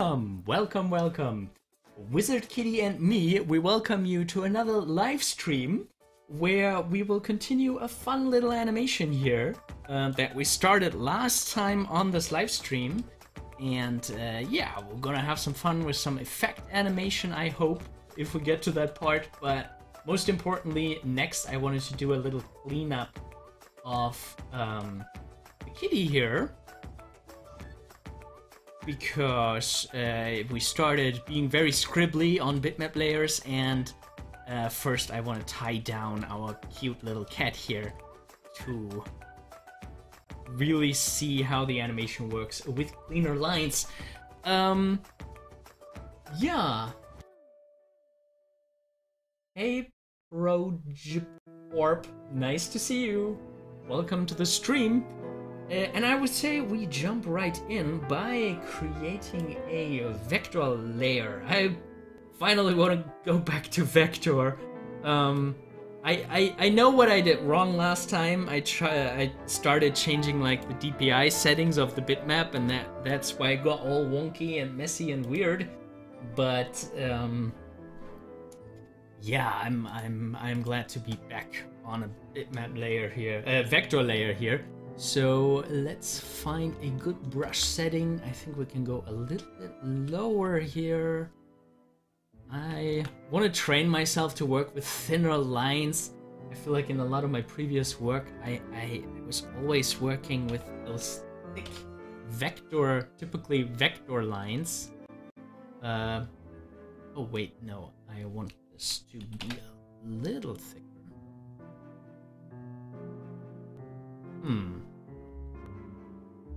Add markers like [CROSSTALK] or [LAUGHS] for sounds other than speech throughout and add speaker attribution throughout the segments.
Speaker 1: Welcome, welcome, welcome. Wizard Kitty and me, we welcome you to another live stream where we will continue a fun little animation here uh, that we started last time on this live stream. And uh, yeah, we're gonna have some fun with some effect animation, I hope, if we get to that part. But most importantly, next I wanted to do a little cleanup of um, the kitty here because uh, we started being very scribbly on bitmap layers and uh, first I want to tie down our cute little cat here to really see how the animation works with cleaner lines. Um, yeah. Hey, Proorp, nice to see you. Welcome to the stream. Uh, and I would say we jump right in by creating a vector layer. I finally want to go back to vector. Um, I, I, I know what I did wrong last time. I try I started changing like the DPI settings of the bitmap, and that that's why it got all wonky and messy and weird. But um, yeah, I'm I'm I'm glad to be back on a bitmap layer here, a uh, vector layer here. So let's find a good brush setting. I think we can go a little bit lower here. I want to train myself to work with thinner lines. I feel like in a lot of my previous work, I, I was always working with those thick vector, typically vector lines. Uh, oh wait, no, I want this to be a little thicker. Hmm.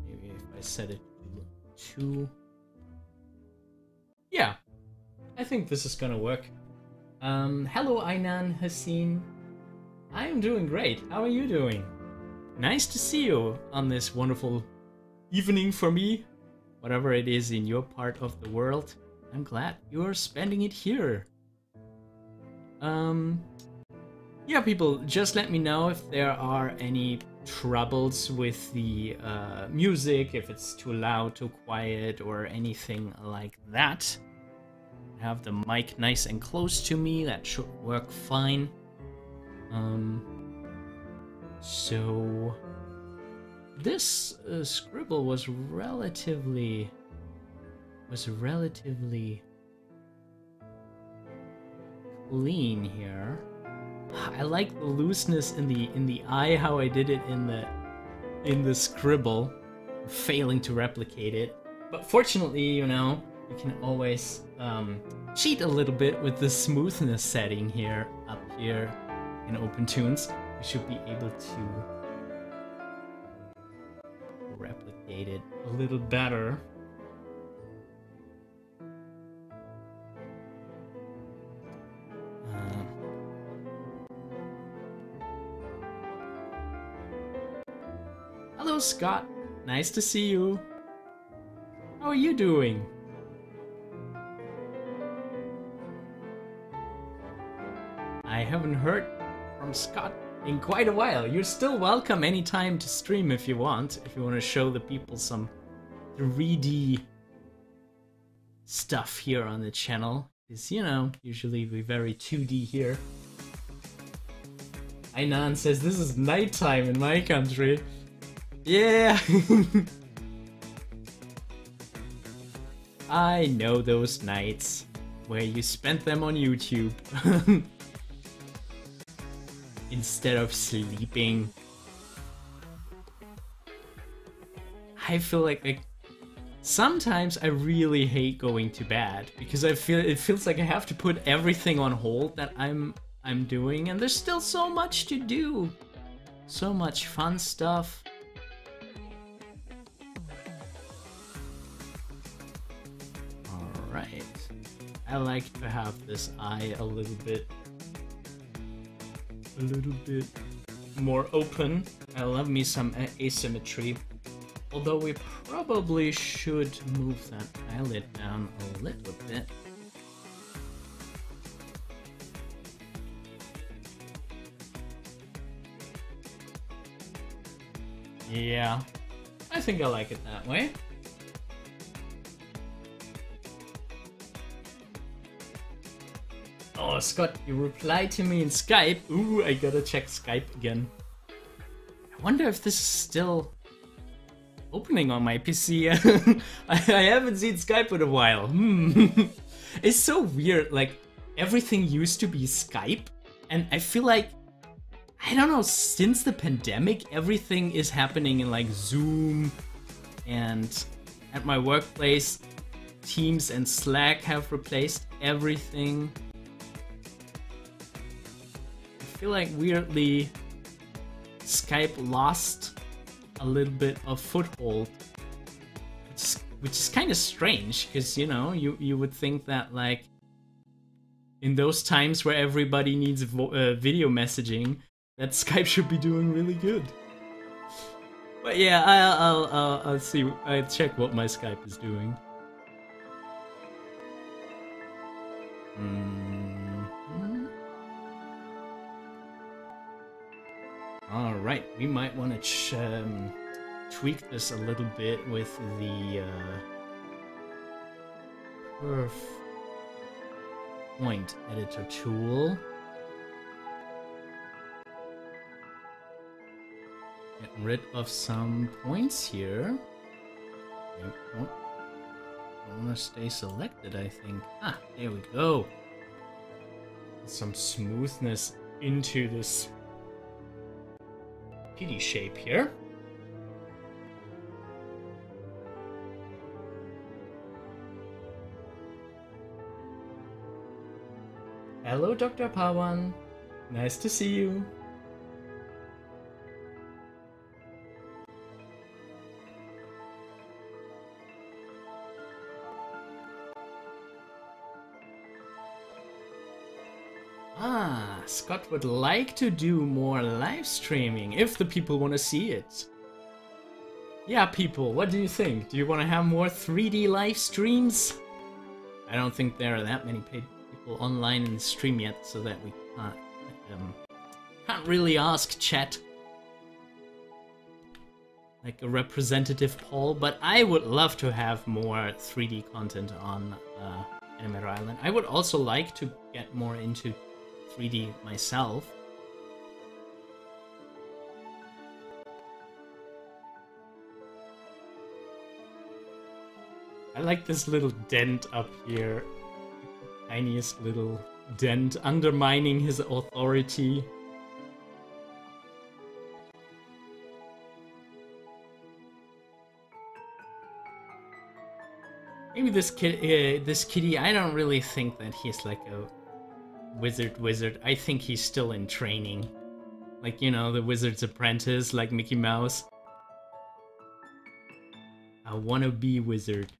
Speaker 1: Maybe if I set it to two. Yeah, I think this is gonna work. Um, hello Ainan Hassin. I am doing great. How are you doing? Nice to see you on this wonderful evening for me. Whatever it is in your part of the world. I'm glad you're spending it here. Um, yeah, people, just let me know if there are any troubles with the uh, music, if it's too loud, too quiet, or anything like that. have the mic nice and close to me, that should work fine. Um, so, this uh, scribble was relatively was relatively clean here. I like the looseness in the in the eye, how I did it in the in the scribble, failing to replicate it. But fortunately, you know, you can always um, cheat a little bit with the smoothness setting here up here in OpenToonz. We should be able to replicate it a little better. Scott. Nice to see you. How are you doing? I haven't heard from Scott in quite a while. You're still welcome anytime to stream if you want, if you want to show the people some 3D stuff here on the channel. Because, you know, usually we very 2D here. Ainan says this is nighttime in my country. Yeah! [LAUGHS] I know those nights where you spent them on YouTube [LAUGHS] instead of sleeping. I feel like, like sometimes I really hate going to bed because I feel it feels like I have to put everything on hold that I'm I'm doing and there's still so much to do. So much fun stuff. I like to have this eye a little bit a little bit more open. I love me some asymmetry. Although we probably should move that eyelid down a little bit. Yeah, I think I like it that way. Oh, Scott, you replied to me in Skype. Ooh, I gotta check Skype again. I wonder if this is still opening on my PC. [LAUGHS] I, haven't seen Skype in a while. Hmm. [LAUGHS] it's so weird. Like, everything used to be Skype, and I feel like, I don't know, since the pandemic, everything is happening in like Zoom and at my workplace, Teams and Slack have replaced everything. I feel like weirdly Skype lost a little bit of foothold, which is, which is kind of strange because you know you you would think that like in those times where everybody needs uh, video messaging, that [LAUGHS] Skype should be doing really good. But yeah, I'll I'll I'll, I'll see. I'll check what my Skype is doing. Mm we might want to um, tweak this a little bit with the uh, perf point editor tool. Get rid of some points here. I want to stay selected, I think. Ah, there we go. Some smoothness into this kitty shape here. Hello, Dr. Pawan. Nice to see you. Scott would like to do more live streaming if the people want to see it. Yeah, people, what do you think? Do you want to have more 3D live streams? I don't think there are that many people online in the stream yet, so that we can't, um, can't really ask chat like a representative poll, but I would love to have more 3D content on uh, Animator Island. I would also like to get more into 3D myself. I like this little dent up here. Tiniest little dent undermining his authority. Maybe this kid, uh, this kitty, I don't really think that he's like a wizard wizard. I think he's still in training. Like, you know, the wizard's apprentice, like Mickey Mouse. I wanna be wizard.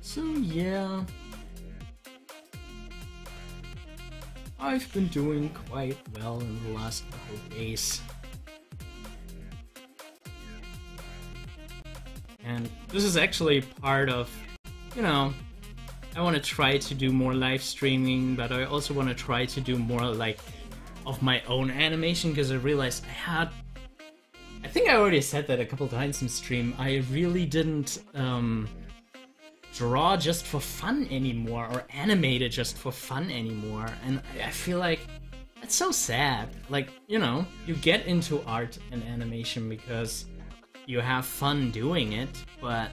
Speaker 1: So yeah, I've been doing quite well in the last couple days. And this is actually part of, you know, I want to try to do more live streaming, but I also want to try to do more like of my own animation because I realized I had I think I already said that a couple times in stream. I really didn't um, draw just for fun anymore or animate it just for fun anymore. And I feel like that's so sad. Like, you know, you get into art and animation because you have fun doing it, but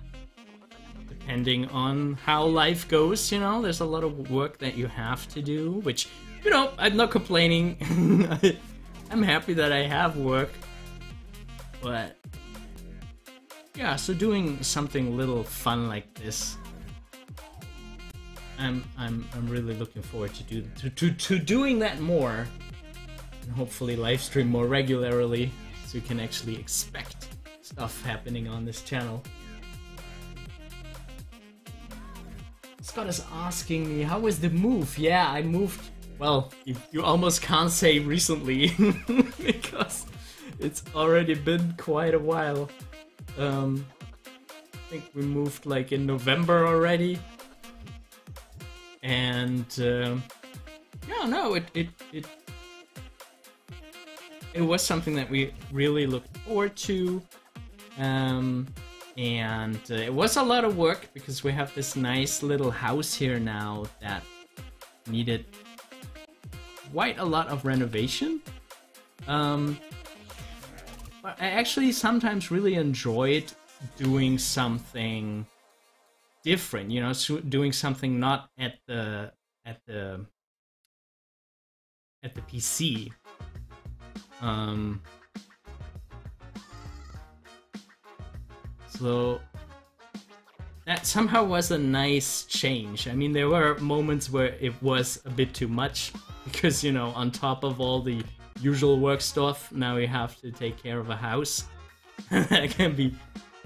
Speaker 1: depending on how life goes, you know, there's a lot of work that you have to do, which, you know, I'm not complaining. [LAUGHS] I'm happy that I have work. But yeah, so doing something little fun like this I'm I'm I'm really looking forward to do to to, to doing that more, and hopefully live stream more regularly, so you can actually expect stuff happening on this channel. Scott is asking me, how was the move? Yeah, I moved. Well, you, you almost can't say recently [LAUGHS] because it's already been quite a while. Um, I think we moved like in November already and uh, yeah, no, it it it it was something that we really looked forward to. Um, and uh, it was a lot of work because we have this nice little house here now that needed quite a lot of renovation. Um, I actually sometimes really enjoyed doing something different, you know, so doing something not at the at the at the PC. Um, so that somehow was a nice change. I mean, there were moments where it was a bit too much [LAUGHS] because, you know, on top of all the usual work stuff, now we have to take care of a house. [LAUGHS] that can be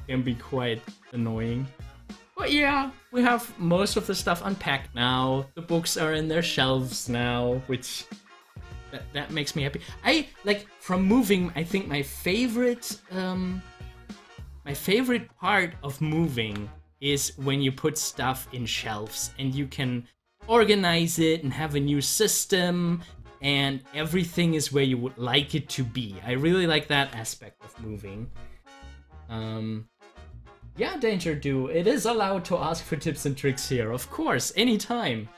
Speaker 1: can be quite annoying. But yeah, we have most of the stuff unpacked now. The books are in their shelves now, which that, that makes me happy. I like from moving. I think my favorite um my favorite part of moving is when you put stuff in shelves and you can organize it and have a new system and everything is where you would like it to be. I really like that aspect of moving. Um, yeah, Danger Do, it is allowed to ask for tips and tricks here, of course, anytime.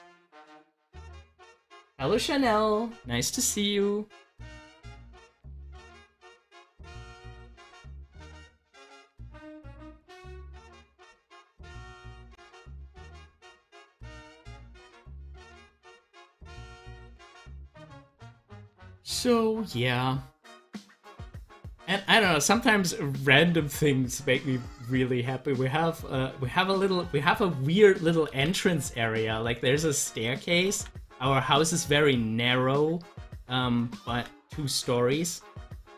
Speaker 1: Hello Chanel, nice to see you. So, yeah. And I don't know, sometimes random things make me really happy. We have uh we have a little we have a weird little entrance area. Like there's a staircase. Our house is very narrow, um, but two stories.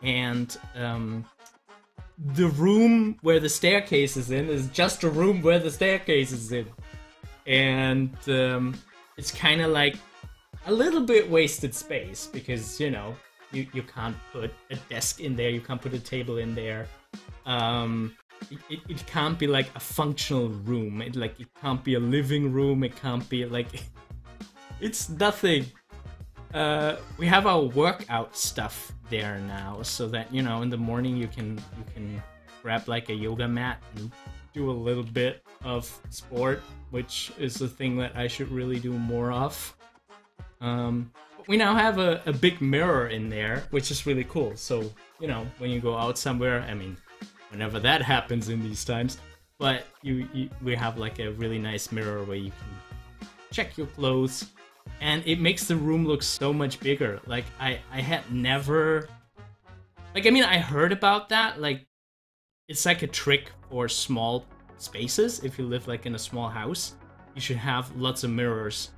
Speaker 1: And um the room where the staircase is in is just a room where the staircase is in. And um it's kinda like a little bit wasted space because you know you, you can't put a desk in there you can't put a table in there. Um it, it, can't be like a functional room. It like it can't be a living room. It can't be like [LAUGHS] it's nothing. Uh we have our workout stuff there now so that you know in the morning you can you can grab like a yoga mat and do a little bit of sport which is the thing that i should really do more of. Um, we now have a, a big mirror in there, which is really cool. So, you know, when you go out somewhere, I mean, whenever that happens in these times, but you, you we have like a really nice mirror where you can check your clothes and it makes the room look so much bigger. Like I I had never like I mean I heard about that like it's like a trick for small spaces if you live like in a small house you should have lots of mirrors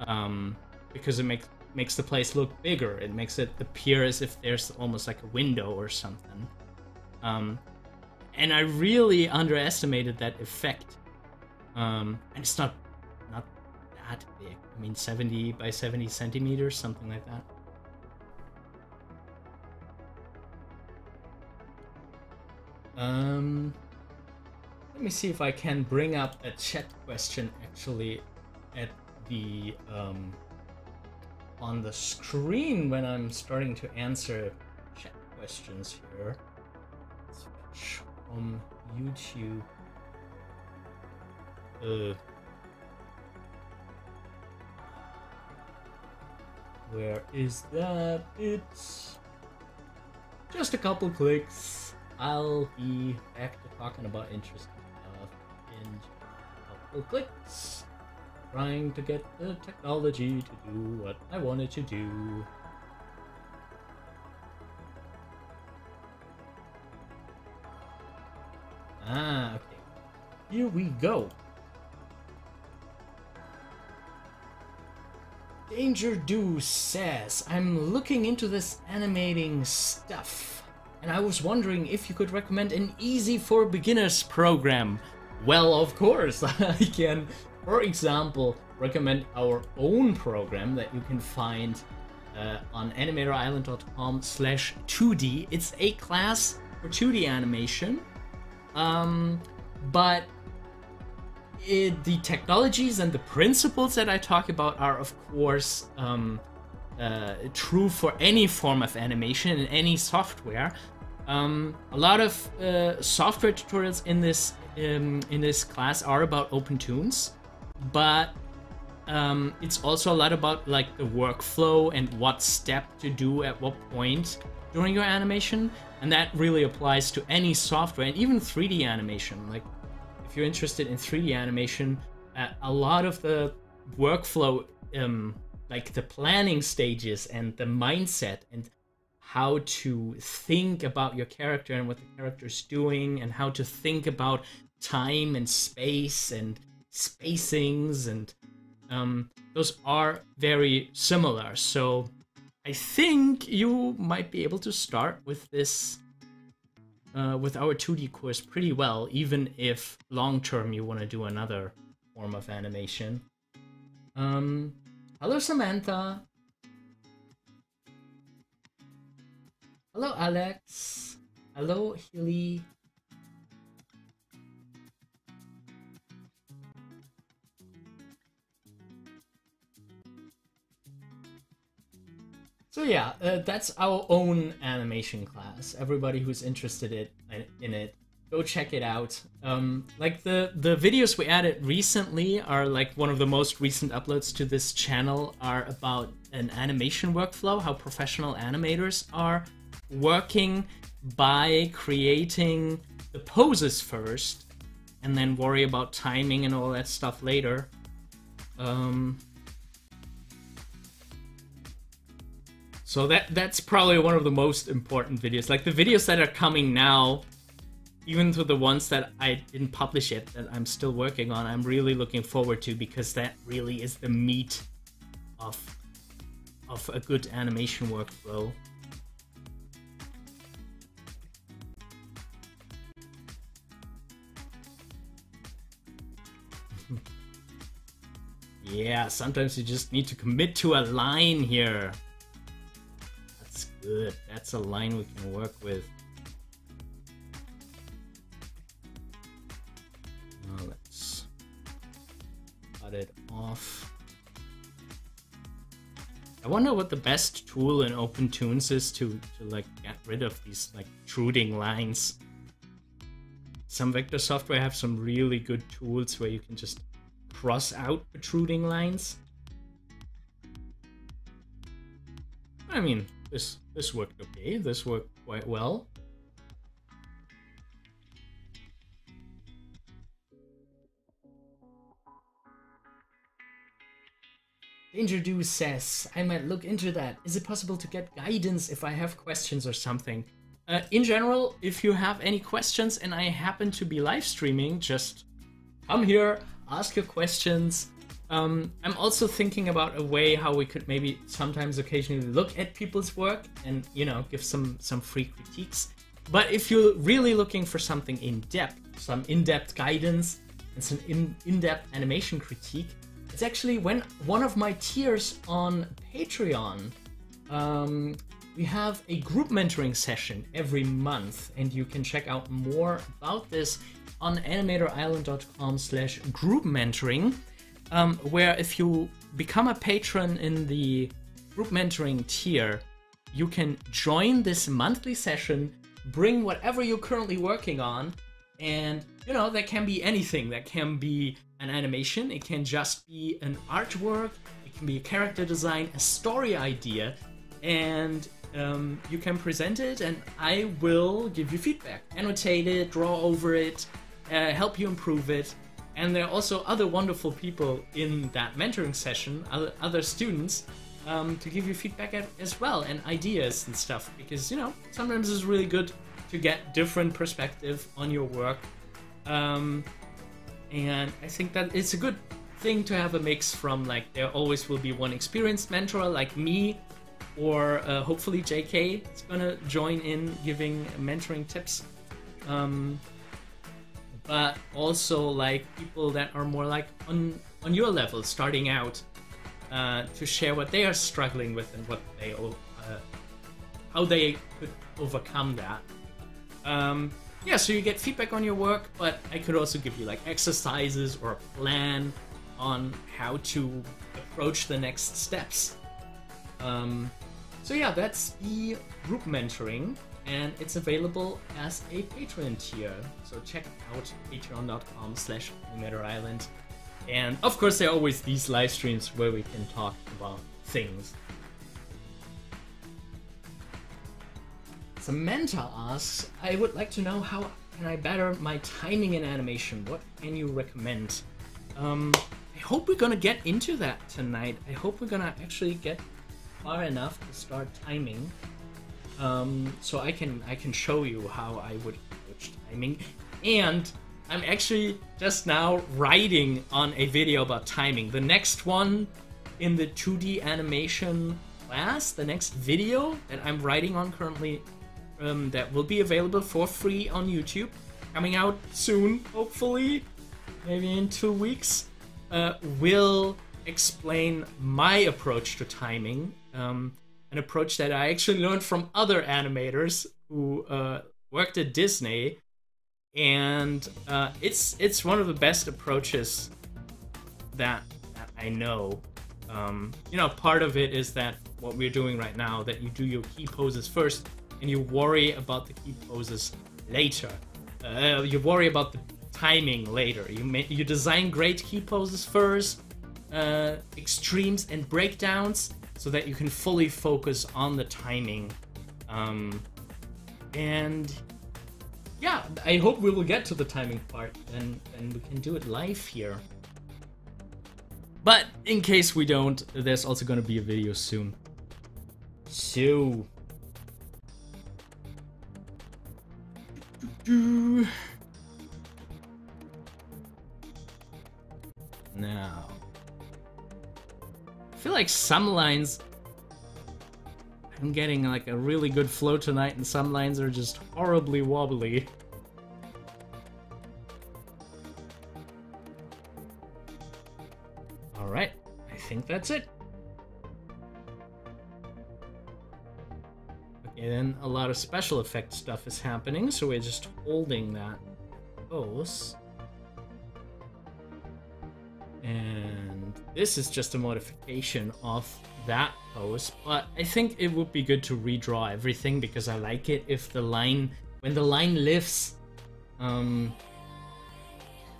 Speaker 1: um because it makes makes the place look bigger. It makes it appear as if there's almost like a window or something. Um, and I really underestimated that effect. Um, and it's not not that big. I mean, 70 by 70 centimeters, something like that. Um, let me see if I can bring up a chat question actually at the um, on the screen when I'm starting to answer chat questions here. From YouTube. Uh, where is that? It's just a couple clicks. I'll be back to talking about interesting stuff in a couple clicks trying to get the technology to do what I wanted to do. Ah, okay. Here we go. Danger Do says, I'm looking into this animating stuff, and I was wondering if you could recommend an easy for beginners program. Well, of course, [LAUGHS] I can for example, recommend our own program that you can find uh, on animatorisland.com slash 2D. It's a class for 2D animation, um, but it, the technologies and the principles that I talk about are, of course, um, uh, true for any form of animation in any software. Um, a lot of uh, software tutorials in this um, in this class are about OpenToonz, but um, it's also a lot about like the workflow and what step to do at what point during your animation, and that really applies to any software and even 3D animation. Like if you're interested in 3D animation, uh, a lot of the workflow, um, like the planning stages and the mindset and how to think about your character and what the character is doing and how to think about time and space and spacings and um, those are very similar. So I think you might be able to start with this uh, with our 2D course pretty well, even if long term you want to do another form of animation. Um, hello, Samantha. Hello, Alex. Hello, Hilly. So yeah, uh, that's our own animation class. Everybody who's interested in, in it, go check it out. Um, like the the videos we added recently are like one of the most recent uploads to this channel are about an animation workflow, how professional animators are working by creating the poses first, and then worry about timing and all that stuff later. Um, So that that's probably one of the most important videos. Like the videos that are coming now, even to the ones that I didn't publish yet, that I'm still working on, I'm really looking forward to because that really is the meat of of a good animation workflow. [LAUGHS] yeah, sometimes you just need to commit to a line here. That's a line we can work with. Now let's cut it off. I wonder what the best tool in OpenToonz is to, to like get rid of these like protruding lines. Some vector software have some really good tools where you can just cross out protruding lines. I mean, this this worked okay. This worked quite well. Danger Do says, I might look into that. Is it possible to get guidance if I have questions or something? Uh, in general, if you have any questions and I happen to be live streaming, just come here, ask your questions. Um, I'm also thinking about a way how we could maybe sometimes occasionally look at people's work and you know give some some free critiques. But if you're really looking for something in depth, some in-depth guidance and some in in-depth animation critique, it's actually when one of my tiers on Patreon. Um, we have a group mentoring session every month, and you can check out more about this on animatorisland.com slash group mentoring um, where if you become a patron in the group mentoring tier, you can join this monthly session, bring whatever you're currently working on, and you know, that can be anything. That can be an animation, it can just be an artwork, it can be a character design, a story idea, and um, you can present it, and I will give you feedback, annotate it, draw over it, uh, help you improve it, and there are also other wonderful people in that mentoring session, other, other students, um, to give you feedback as well and ideas and stuff. Because, you know, sometimes it's really good to get different perspective on your work. Um, and I think that it's a good thing to have a mix from like there always will be one experienced mentor like me or uh, hopefully JK is gonna join in giving mentoring tips. Um, but also like people that are more like on on your level, starting out, uh, to share what they are struggling with and what they uh, how they could overcome that. Um, yeah, so you get feedback on your work, but I could also give you like exercises or a plan on how to approach the next steps. Um, so yeah, that's the group mentoring, and it's available as a Patreon tier. So check out patreon.com slash Island. And of course, there are always these live streams where we can talk about things. Samantha asks, I would like to know how can I better my timing in animation? What can you recommend? Um, I hope we're gonna get into that tonight. I hope we're gonna actually get far enough to start timing. Um, so I can I can show you how I would approach timing. And I'm actually just now writing on a video about timing. The next one in the 2D animation class, the next video that I'm writing on currently, um, that will be available for free on YouTube, coming out soon, hopefully, maybe in two weeks, uh, will explain my approach to timing. Um, an approach that I actually learned from other animators who uh, worked at Disney, and uh, it's it's one of the best approaches that, that I know. Um, you know, part of it is that what we're doing right now, that you do your key poses first, and you worry about the key poses later. Uh, you worry about the timing later. You you design great key poses first, uh, extremes and breakdowns, so that you can fully focus on the timing. Um, and yeah, I hope we will get to the timing part and, and we can do it live here. But in case we don't, there's also gonna be a video soon. So... Now... I feel like some lines... I'm getting like a really good flow tonight and some lines are just horribly wobbly. Alright, I think that's it. Okay, then a lot of special effect stuff is happening, so we're just holding that pose. And this is just a modification of that pose, but I think it would be good to redraw everything because I like it if the line, when the line lifts, um,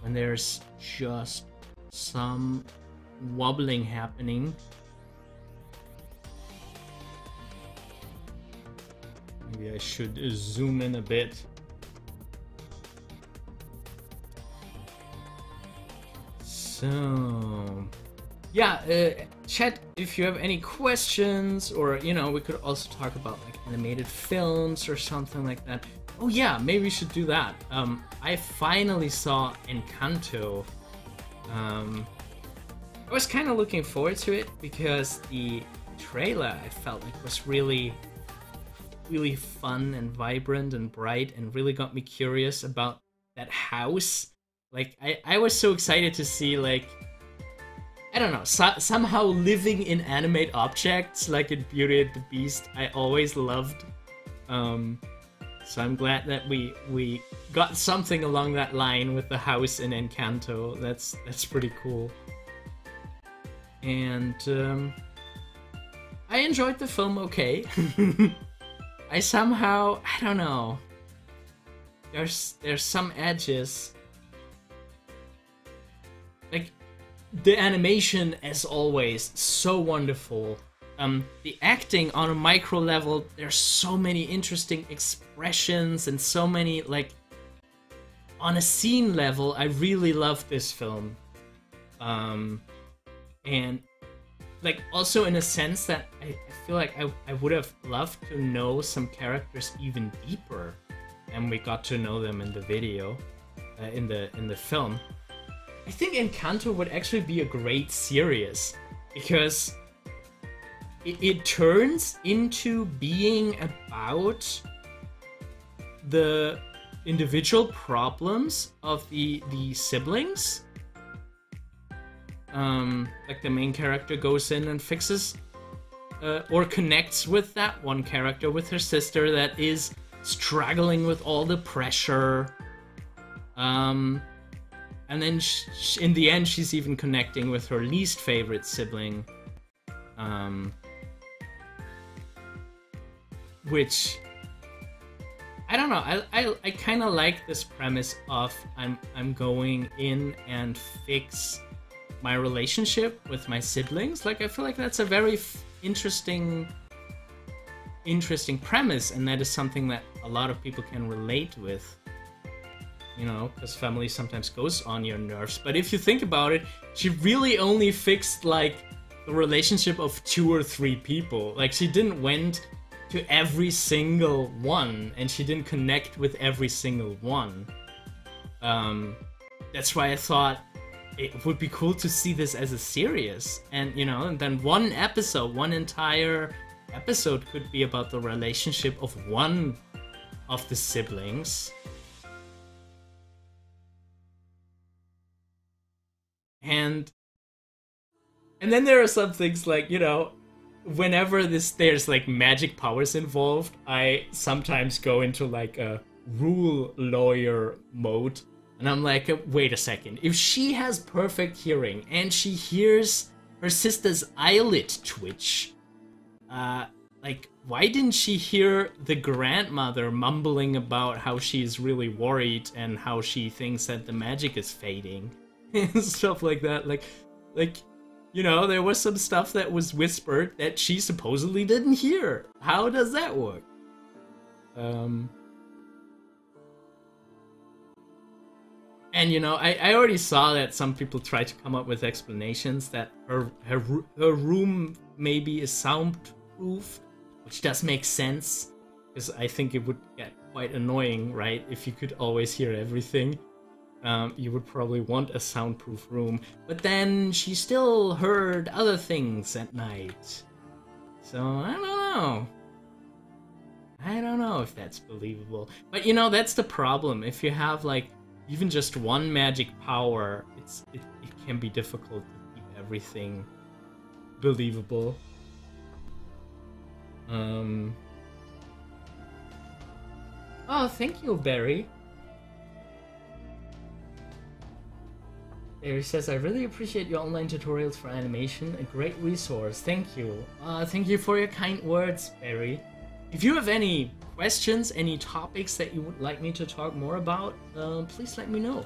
Speaker 1: when there's just some wobbling happening. Maybe I should zoom in a bit. So, yeah, uh, chat if you have any questions, or you know, we could also talk about like animated films or something like that. Oh yeah, maybe we should do that. Um, I finally saw Encanto. Um, I was kind of looking forward to it because the trailer I felt like was really, really fun and vibrant and bright and really got me curious about that house like I, I was so excited to see like I don't know so, somehow living in animate objects like in Beauty and the Beast. I always loved. Um, so I'm glad that we we got something along that line with the house in Encanto. That's that's pretty cool. And um, I enjoyed the film okay. [LAUGHS] I somehow I don't know. There's there's some edges the animation as always so wonderful. Um, the acting on a micro level there's so many interesting expressions and so many like on a scene level i really love this film. Um, and like also in a sense that i, I feel like I, I would have loved to know some characters even deeper and we got to know them in the video uh, in the in the film I think Encanto would actually be a great series because it, it turns into being about the individual problems of the the siblings. Um, like the main character goes in and fixes uh, or connects with that one character with her sister that is struggling with all the pressure. Um, and then in the end, she's even connecting with her least favorite sibling. Um, which I don't know. I I, I kind of like this premise of I'm I'm going in and fix my relationship with my siblings. Like I feel like that's a very f- interesting interesting premise and that is something that a lot of people can relate with. You know, because family sometimes goes on your nerves. But if you think about it, she really only fixed like the relationship of two or three people. Like she didn't went to every single one and she didn't connect with every single one. Um, that's why I thought it would be cool to see this as a series. And, you know, and then one episode, one entire episode could be about the relationship of one of the siblings. And and then there are some things like, you know, whenever this there's like magic powers involved, I sometimes go into like a rule lawyer mode. And I'm like, wait a second. If she has perfect hearing and she hears her sister's eyelid twitch, uh, like, why didn't she hear the grandmother mumbling about how she's really worried and how she thinks that the magic is fading? [LAUGHS] and stuff like that. Like, like, you know, there was some stuff that was whispered that she supposedly didn't hear. How does that work? Um. And you know, I, I already saw that some people try to come up with explanations that her her her room maybe is soundproof, which does make sense because I think it would get quite annoying, right? If you could always hear everything um, you would probably want a soundproof room. But then she still heard other things at night. So I don't know. I don't know if that's believable. But you know, that's the problem. If you have like even just one magic power, it's it, it can be difficult to keep everything believable. Um Oh, thank you, Barry. Barry says, I really appreciate your online tutorials for animation. A great resource. Thank you. Uh, thank you for your kind words, Barry. If you have any questions, any topics that you would like me to talk more about, uh, please let me know.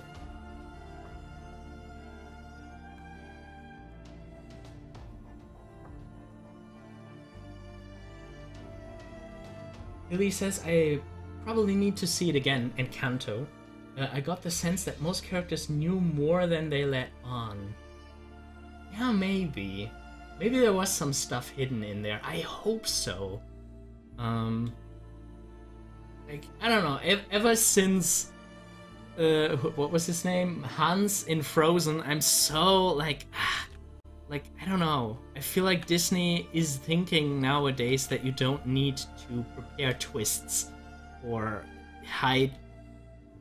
Speaker 1: Lily says, I probably need to see it again, in Encanto. Uh, I got the sense that most characters knew more than they let on. Yeah, maybe. Maybe there was some stuff hidden in there. I hope so. Um, like I don't know. Ever, ever since, uh, what was his name? Hans in Frozen. I'm so like, ah, [SIGHS] like I don't know. I feel like Disney is thinking nowadays that you don't need to prepare twists or hide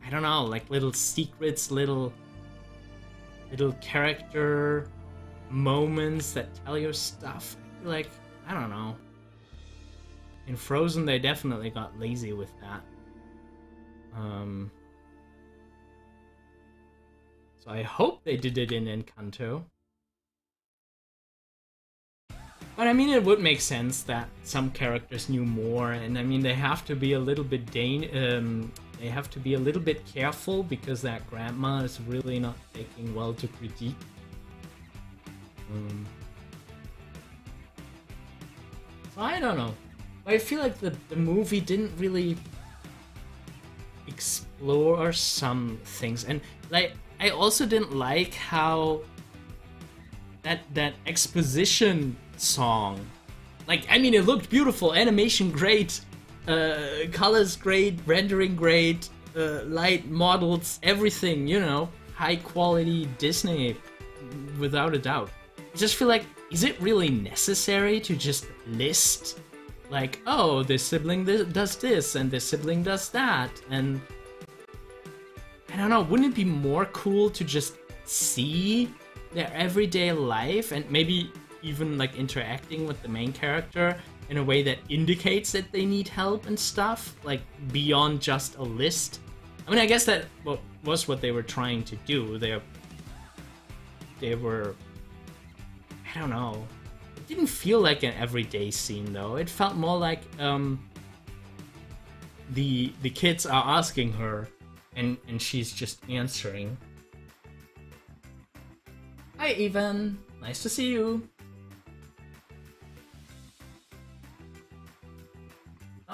Speaker 1: I don't know, like little secrets, little little character moments that tell you stuff. Like I don't know. In Frozen, they definitely got lazy with that. Um, so I hope they did it in Encanto. But I mean, it would make sense that some characters knew more, and I mean, they have to be a little bit dan- um, they have to be a little bit careful because that grandma is really not taking well to critique. Um, so I don't know. I feel like the, the movie didn't really explore some things, and like I also didn't like how that that exposition song. Like I mean, it looked beautiful, animation great, uh, colors great, rendering great, uh, light models, everything, you know, high quality Disney, without a doubt. I just feel like, is it really necessary to just list, like, oh, this sibling does this and this sibling does that, and I don't know, wouldn't it be more cool to just see their everyday life and maybe even like interacting with the main character in a way that indicates that they need help and stuff, like beyond just a list. I mean, I guess that was what they were trying to do. They they were I don't know. It didn't feel like an everyday scene though. It felt more like um the the kids are asking her, and and she's just answering. Hi, Ivan. Nice to see you.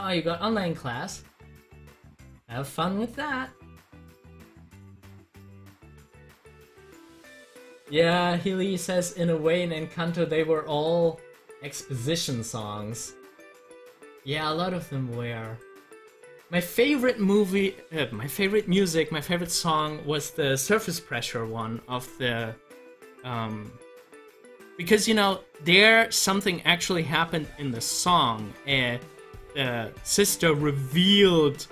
Speaker 1: Oh, you got online class. Have fun with that. Yeah, Healy says in a way in Encanto they were all exposition songs. Yeah, a lot of them were. My favorite movie, uh, my favorite music, my favorite song was the Surface Pressure one of the, um, because you know there something actually happened in the song. Uh, the sister revealed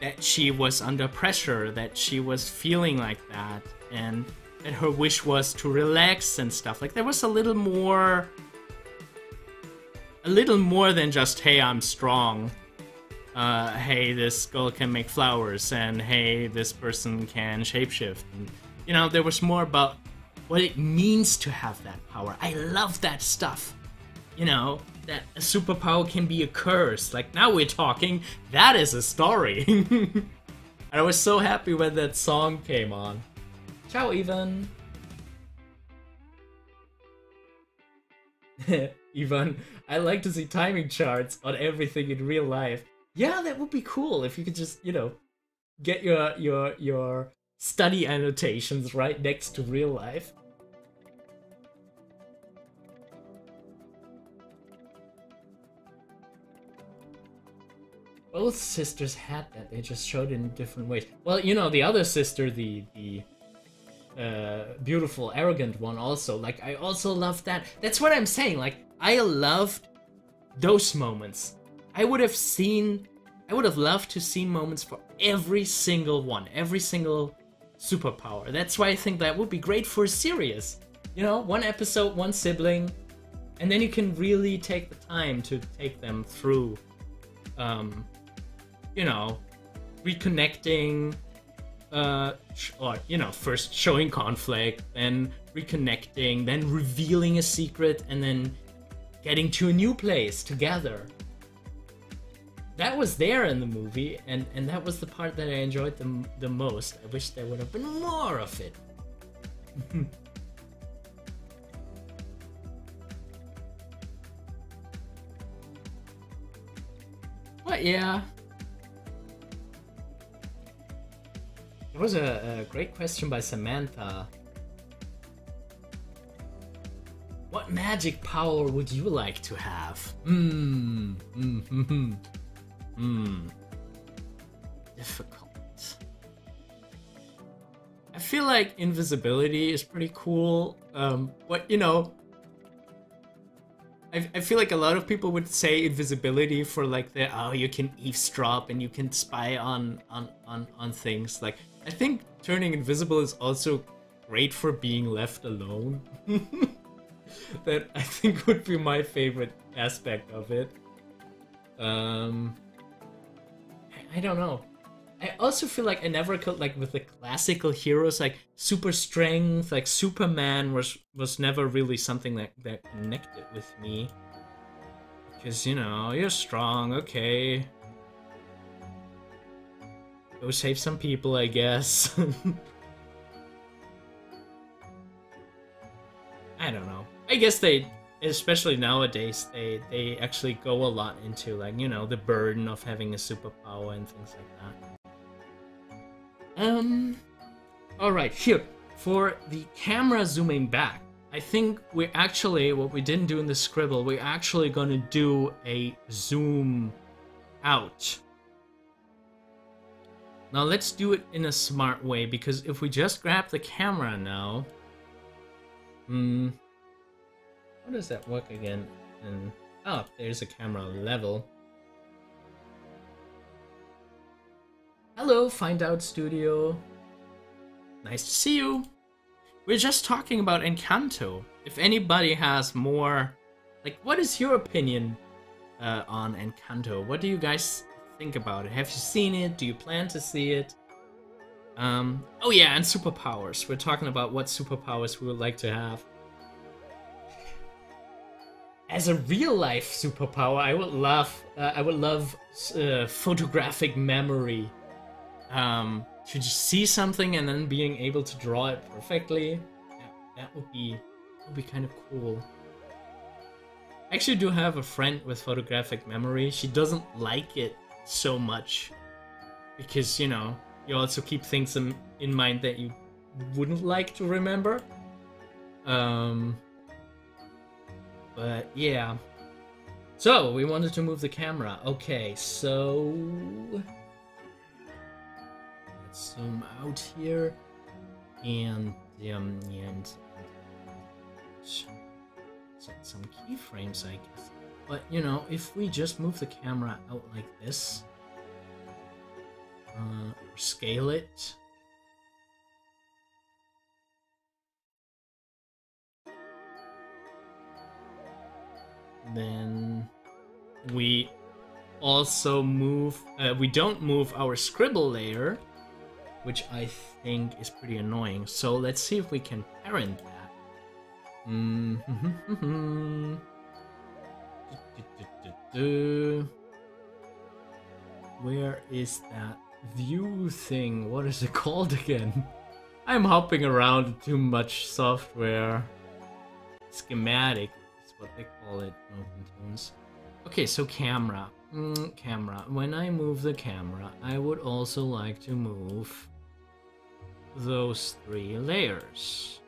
Speaker 1: that she was under pressure, that she was feeling like that, and that her wish was to relax and stuff. Like there was a little more a little more than just hey, I'm strong. Uh, hey, this girl can make flowers, and hey, this person can shapeshift. And, you know, there was more about what it means to have that power. I love that stuff. You know, that a superpower can be a curse. Like, now we're talking. That is a story. [LAUGHS] I was so happy when that song came on. Ciao, Ivan. [LAUGHS] Ivan, I like to see timing charts on everything in real life. Yeah, that would be cool if you could just, you know, get your your your study annotations right next to real life. Both sisters had that. They just showed in different ways. Well, you know, the other sister, the the uh, beautiful, arrogant one, also. Like, I also love that. That's what I'm saying. Like, I loved those moments. I would have seen, I would have loved to see moments for every single one, every single superpower. That's why I think that would be great for a series. You know, one episode, one sibling, and then you can really take the time to take them through, um, you know, reconnecting, uh, or you know, first showing conflict, then reconnecting, then revealing a secret, and then getting to a new place together. That was there in the movie, and, and that was the part that I enjoyed the, the most. I wish there would have been more of it. [LAUGHS] but yeah. It was a, a great question by Samantha. What magic power would you like to have? Hmm. Hmm. Hmm. Hmm. Difficult. I feel like invisibility is pretty cool. Um, but you know, I, I feel like a lot of people would say invisibility for like the oh you can eavesdrop and you can spy on on on on things. Like I think turning invisible is also great for being left alone. [LAUGHS] that I think would be my favorite aspect of it. Um, I, I don't know. I also feel like I never could like with the classical heroes like super strength, like Superman was was never really something that that connected with me. Because you know you're strong, okay. Go save some people, I guess. [LAUGHS] I don't know. I guess they, especially nowadays, they they actually go a lot into like you know the burden of having a superpower and things like that. Um, all right, here for the camera zooming back. I think we actually what we didn't do in the scribble, we're actually gonna do a zoom out. Now let's do it in a smart way because if we just grab the camera now, hmm, how does that work again? And oh, there's a camera level. Hello, Find Out Studio. Nice to see you. We're just talking about Encanto. If anybody has more, like, what is your opinion uh, on Encanto? What do you guys think about it? Have you seen it? Do you plan to see it? Um, oh yeah, and superpowers. We're talking about what superpowers we would like to have. as a real life superpower, I would love uh, I would love uh, photographic memory. Um, to just see something and then being able to draw it perfectly. That, that would be that would be kind of cool. I actually do have a friend with photographic memory. She doesn't like it so much because you know you also keep things in, in mind that you wouldn't like to remember. Um, but yeah. So we wanted to move the camera. Okay, so let's zoom out here and um and set some keyframes, I guess. But you know, if we just move the camera out like this, uh, scale it. Then we also move, uh, we don't move our scribble layer, which I think is pretty annoying. So let's see if we can parent that. Mm -hmm. Where is that view thing? What is it [LAUGHS] called again? I'm hopping around too much software. Schematic is what they call it Okay, so camera. Mm, camera. When I move the camera, I would also like to move those three layers.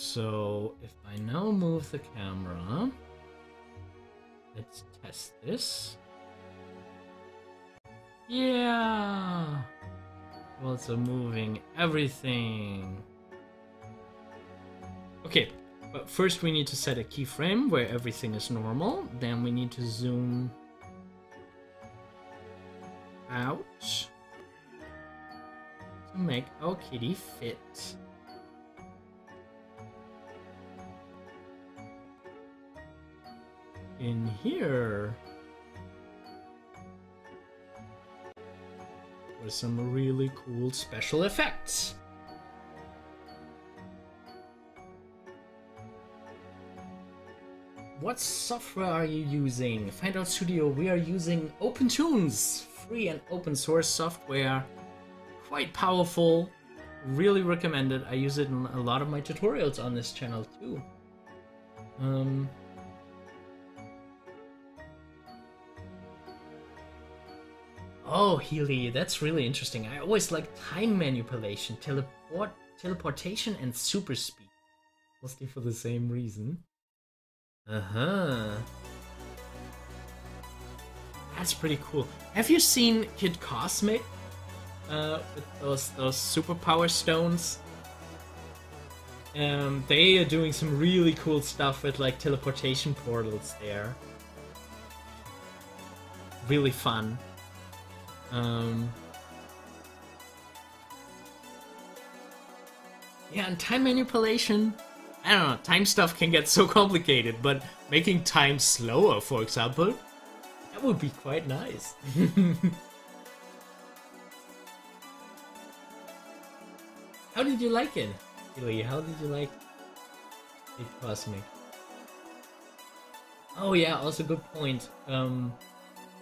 Speaker 1: So if I now move the camera, let's test this. Yeah! well, Also moving everything. Okay, but first we need to set a keyframe where everything is normal. Then we need to zoom out to make our kitty fit. In here with some really cool special effects. What software are you using? Find Out Studio, we are using OpenToonz, free and open source software. Quite powerful, really recommended. I use it in a lot of my tutorials on this channel too. Um, Oh, Healy, that's really interesting. I always like time manipulation, teleport, teleportation, and super speed. Mostly for the same reason. Uh-huh. That's pretty cool. Have you seen Kid Cosmic? Uh, with those those superpower stones. Um, they are doing some really cool stuff with like teleportation portals there. Really fun. Um, yeah, and time manipulation. I don't know, time stuff can get so [LAUGHS] complicated, but making time slower, for example, that would be quite nice. [LAUGHS] How did you like it, Ilya? How did you like Kid Cosmic? Oh yeah, also good point. Um,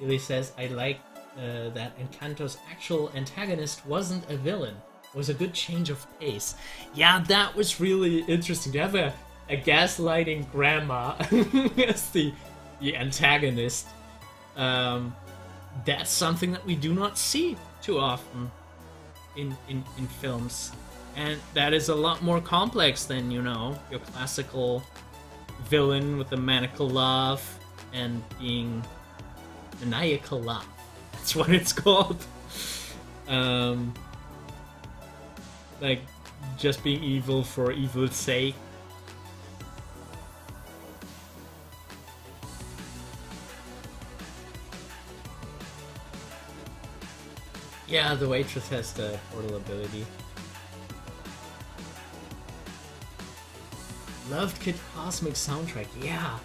Speaker 1: Illy says, I like uh, that Encanto's actual antagonist wasn't a villain. was a good change of pace. Yeah, that was really interesting to have a, a gaslighting grandma [LAUGHS] as the, the antagonist. Um, that's something that we do not see too often in, in, in films. And that is a lot more complex than, you know, your classical villain with the maniacal laugh and being maniacal laugh. That's what it's called. Um, like just being evil for evil's sake. Yeah, the waitress has the portal ability. Loved Kid Cosmic soundtrack, yeah.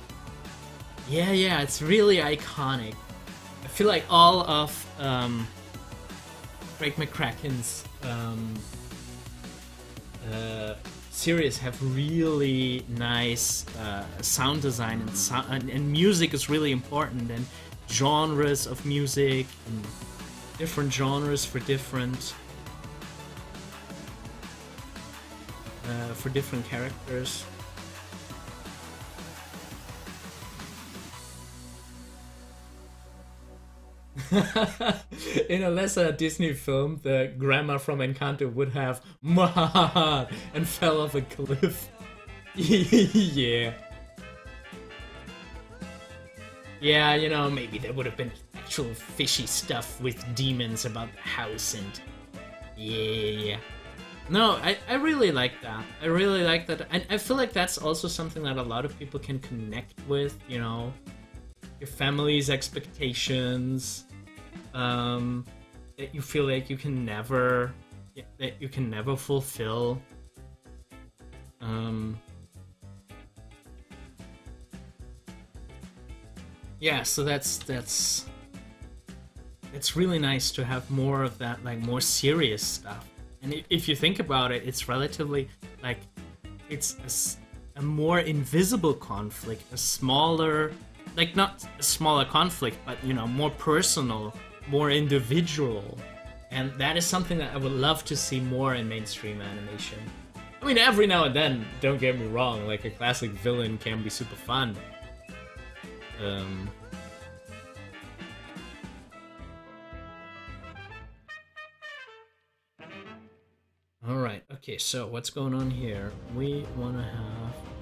Speaker 1: Yeah, yeah, it's really iconic feel like all of um, Craig McCracken's um, uh, series have really nice uh, sound design and, and, and music is really important and genres of music and different genres for different uh, for different characters. [LAUGHS] In a lesser Disney film, the grandma from Encanto would have and fell off a cliff. [LAUGHS] yeah. Yeah, you know, maybe there would have been actual fishy stuff with demons about the house and. Yeah. No, I, I really like that. I really like that. And I feel like that's also something that a lot of people can connect with, you know? Your family's expectations. Um, that you feel like you can never. that you can never fulfill. Um. Yeah, so that's that's it's really nice to have more of that like more serious stuff and if you think about it it's relatively like it's a, a, more invisible conflict a smaller like not a smaller conflict but you know more personal more individual. And that is something that i would love to see more in mainstream animation. I mean every now and then don't get me wrong like a classic villain can be super fun. Um Alright, okay, so what's going on here? We want to have...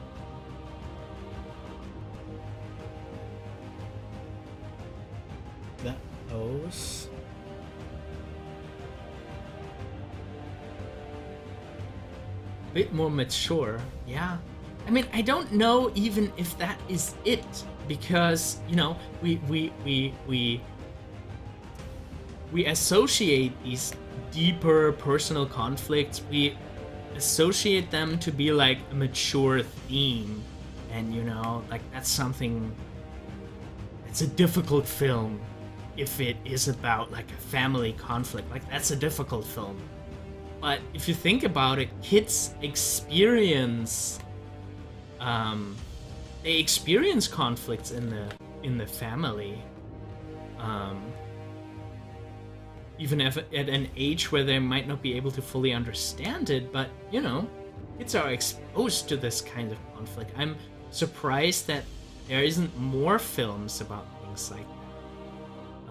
Speaker 1: That pose. Bit more mature, yeah. I mean, I don't know even if that is it, because, you know, we, we, we, we, we associate these deeper personal conflicts, we associate them to be like a mature theme. And you know, like that's something it's a difficult film if it is about like a family conflict. Like that's a difficult film. But if you think about it, kids experience um they experience conflicts in the in the family. Um even if at an age where they might not be able to fully understand it, but you know, kids are exposed to this kind of conflict. I'm surprised that there isn't more films about things like.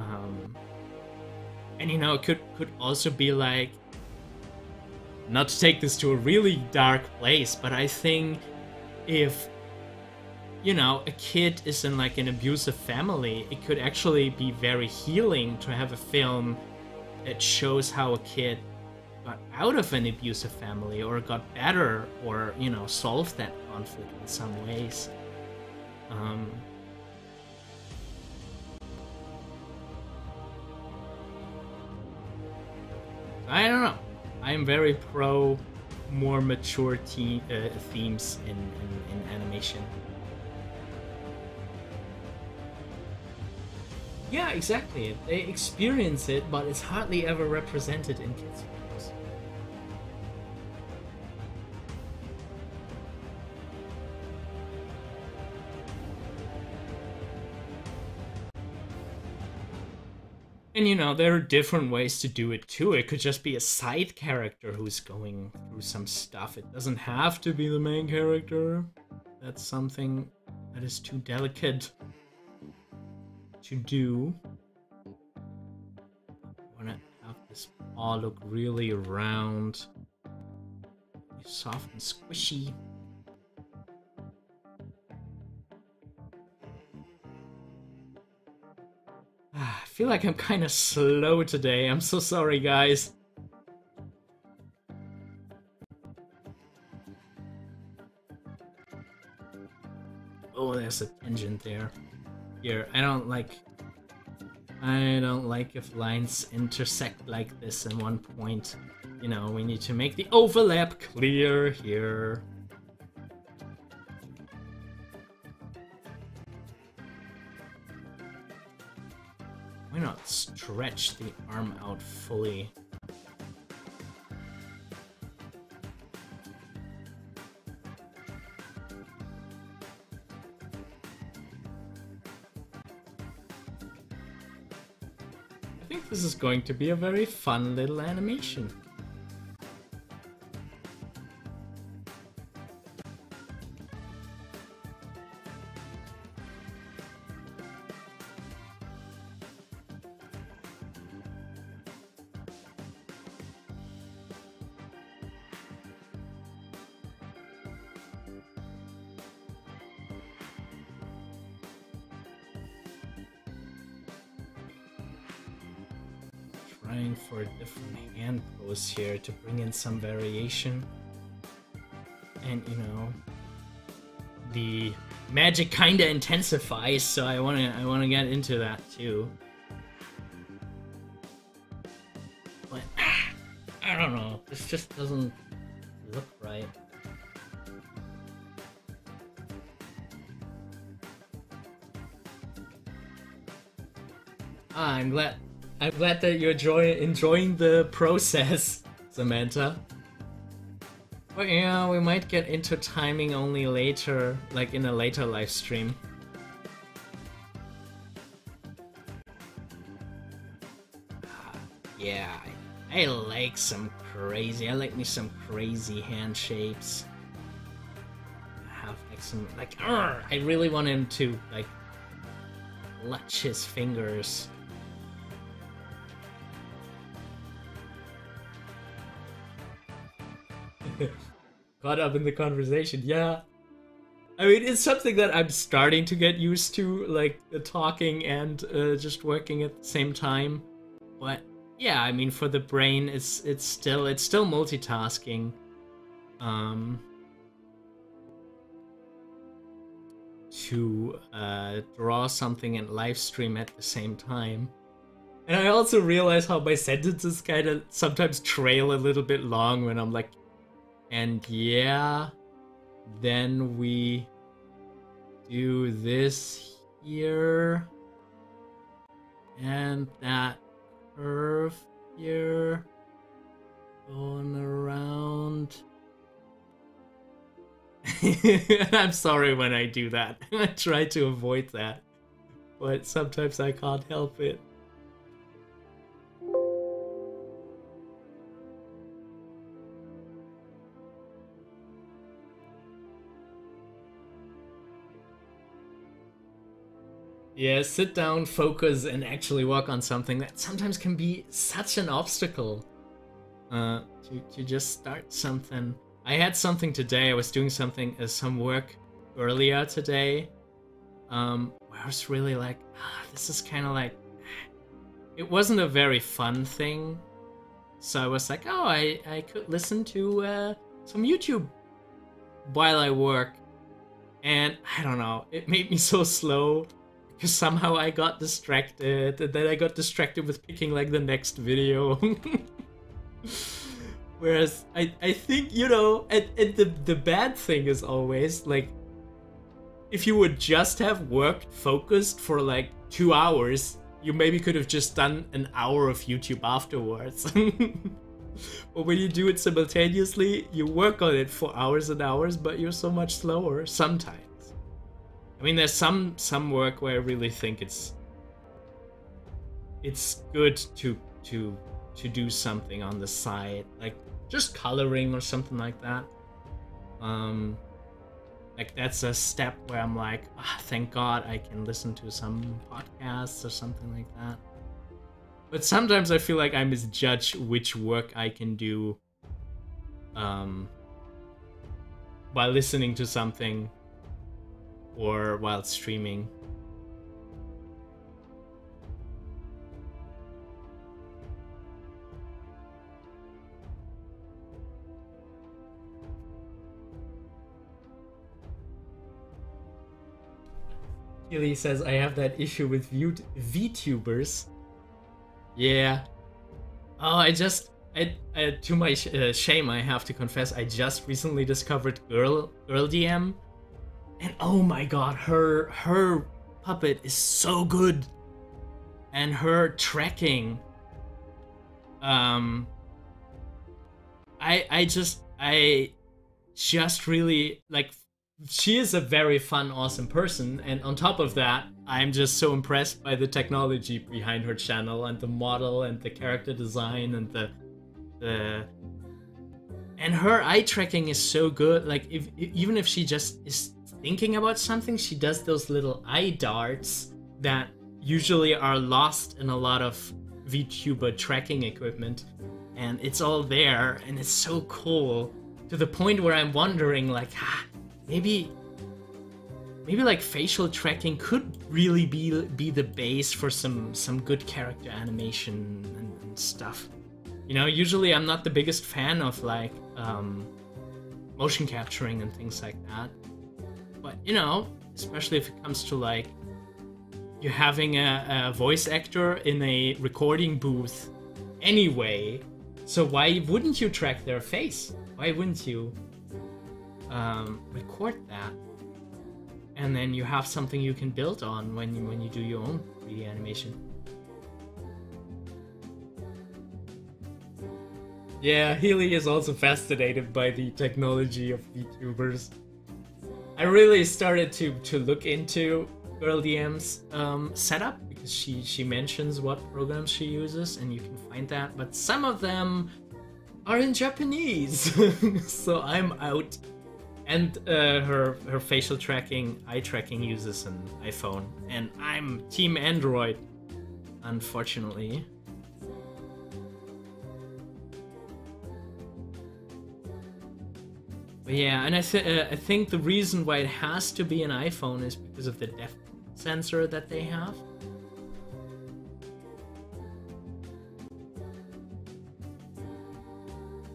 Speaker 1: Um, and you know, it could could also be like not to take this to a really dark place, but I think if you know a kid is in like an abusive family, it could actually be very healing to have a film that shows how a kid got out of an abusive family or got better or you know solved that conflict in some ways. Um, I don't know. I'm very pro more mature te- uh, themes in, in, in animation. Yeah, exactly. They experience it, but it's hardly ever represented in kids' And you know, there are different ways to do it too. It could just be a side character who's going through some stuff. It doesn't have to be the main character. That's something that is too delicate to do. I want to have this paw look really round, soft and squishy. [SIGHS] I feel like I'm kind of slow today. I'm so sorry, guys. Oh, there's a tangent there here. I don't like... I don't like if lines intersect like this in one point. You know, we need to make the overlap clear here. Why stretch the arm out fully. I think this is going to be a very fun little animation. In some variation. And you know, the magic kinda intensifies, so I wanna I wanna get into that too. But [SIGHS] I don't know, this just doesn't look right. Ah, I'm glad I'm glad that you're enjoy enjoying the process, Samantha. But yeah, we might get into timing only later, like in a later live stream. Ah, yeah, I, I like some crazy, I like me some crazy hand shapes. I have like some, like, argh, I really want him to, like, clutch his fingers. [LAUGHS] caught up in the conversation. Yeah. I mean, it's something that I'm starting to get used to, like talking and uh, just working at the same time. But yeah, I mean, for the brain, it's it's still it's still multitasking. Um, to uh, draw something and live stream at the same time. And I also realize how my sentences kind of sometimes trail a little bit long when I'm like and yeah, then we do this here. And that curve here. Going around. [LAUGHS] I'm sorry when I do that. [LAUGHS] I try to avoid that. But sometimes I can't help it. Yeah, sit down, focus, and actually work on something that sometimes can be such an obstacle. Uh, to, to just start something. I had something today, I was doing something, uh, some work earlier today, um, where I was really like, ah, this is kind of like, it wasn't a very fun thing. So I was like, oh, I, I could listen to uh, some YouTube while I work. And I don't know, it made me [LAUGHS] so slow somehow I got distracted, and then I got distracted with picking like the next video. [LAUGHS] Whereas I, I think, you know, and, and the, the bad thing is always like if you would just have worked focused for like two hours, you maybe could have just done an hour of YouTube afterwards. [LAUGHS] but when you do it simultaneously, you work on it for hours and hours, but you're so much slower sometimes. I mean, there's some some work where I really think it's it's good to to to do something on the side, like just coloring or something like that. Um, like that's a step where I'm like, ah, thank God I can listen to some podcasts or something like that. But sometimes I feel like I misjudge which work I can do um, by listening to something or while streaming. Keely says, I have that issue with viewed VTubers. Yeah. Oh, I just, I, I to my sh uh, shame, I have to confess, I just recently discovered Girl, Girl DM and oh my god, her her puppet is so good. and her tracking um i i just i just really like she is a very fun awesome person and on top of that i'm just so impressed by the technology behind her channel and the model and the character design and the the and her eye tracking is so good like if even if she just is thinking about something she does those little eye darts that usually are lost in a lot of VTuber tracking equipment and it's all there and it's so cool to the point where I'm wondering like ah, maybe maybe like facial tracking could really be be the base for some some good character animation and, and stuff. You know, usually I'm not the biggest fan of like um, motion capturing and things like that, but you know, especially if it comes to like you're having a, a voice actor in a recording booth anyway. So why wouldn't you track their face? Why wouldn't you um, record that? And then you have something you can build on when you, when you do your own 3D animation. Yeah, Healy is also fascinated by the technology of VTubers. I really started to to look into Girl DM's um, setup because she she mentions what programs she uses and you can find that, but some of them are in Japanese, [LAUGHS] so I'm out. And uh, her her facial tracking, eye tracking uses an iPhone, and I'm Team Android, unfortunately. Yeah, and I, th- uh, I think the reason why it has to be an iPhone is because of the depth sensor that they have.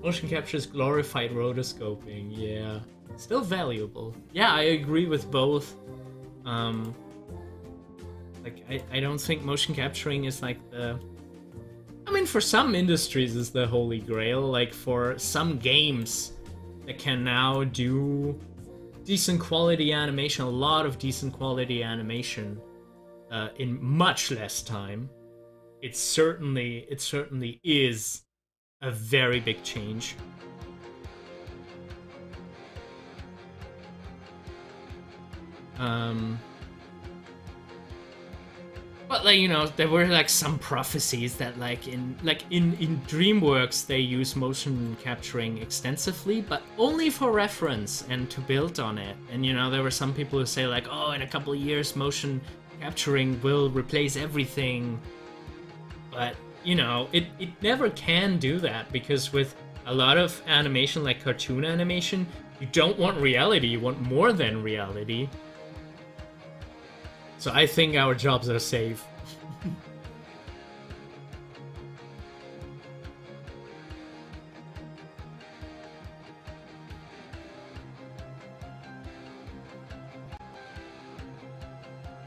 Speaker 1: Motion capture is glorified rotoscoping, yeah. Still valuable. Yeah, I agree with both. Um, like, I, I don't think motion capturing is like the... I mean, for some industries is the holy grail. Like, for some games that can now do decent quality animation, a lot of decent quality animation uh, in much less time. It certainly, it certainly is a very big change. Um, but like you know, there were like some prophecies that like in like in in DreamWorks they use motion capturing extensively, but only for reference and to build on it. And you know, there were some people who say like, oh, in a couple of years, motion capturing will replace everything. But you know, it it never can do that because with a lot of animation like cartoon animation, you don't want reality, you want more than reality. So I think our jobs are safe.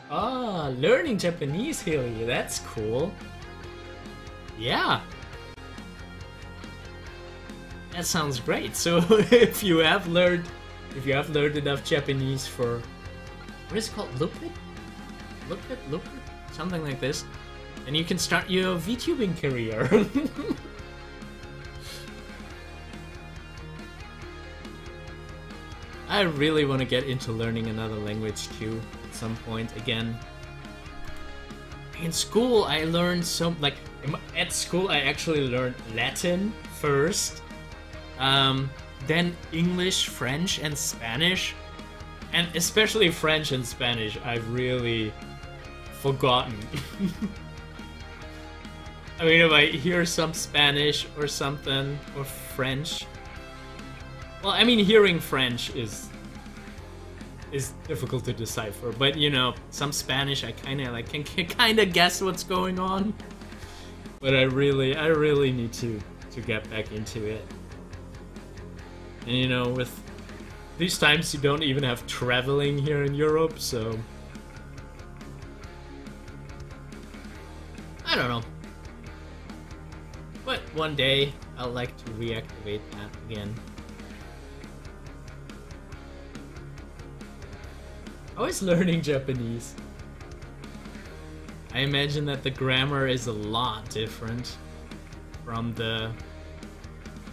Speaker 1: ah, learning Japanese, Hilly. That's cool. Yeah. That sounds great. So [LAUGHS] if you have learned if you have learned enough Japanese for what is it called? It? Look at look at something like this, and you can start your VTubing career. [LAUGHS] I really want to get into learning another language too at some point again. In school, I learned some like at school I actually learned Latin first, um, then English, French, and Spanish, and especially French and Spanish. I really forgotten. [LAUGHS] I mean, if I hear some Spanish or something, or French. Well, I mean, hearing French is is difficult to decipher, but you know, some Spanish I kind of like can, [LAUGHS] can kind of guess what's going on. But I really, I really need to to get back into it. And you know, with these times you don't even have traveling here in Europe, so I don't know. But one day, I'll like to reactivate that again. Always learning Japanese. I imagine that the grammar is a lot different from the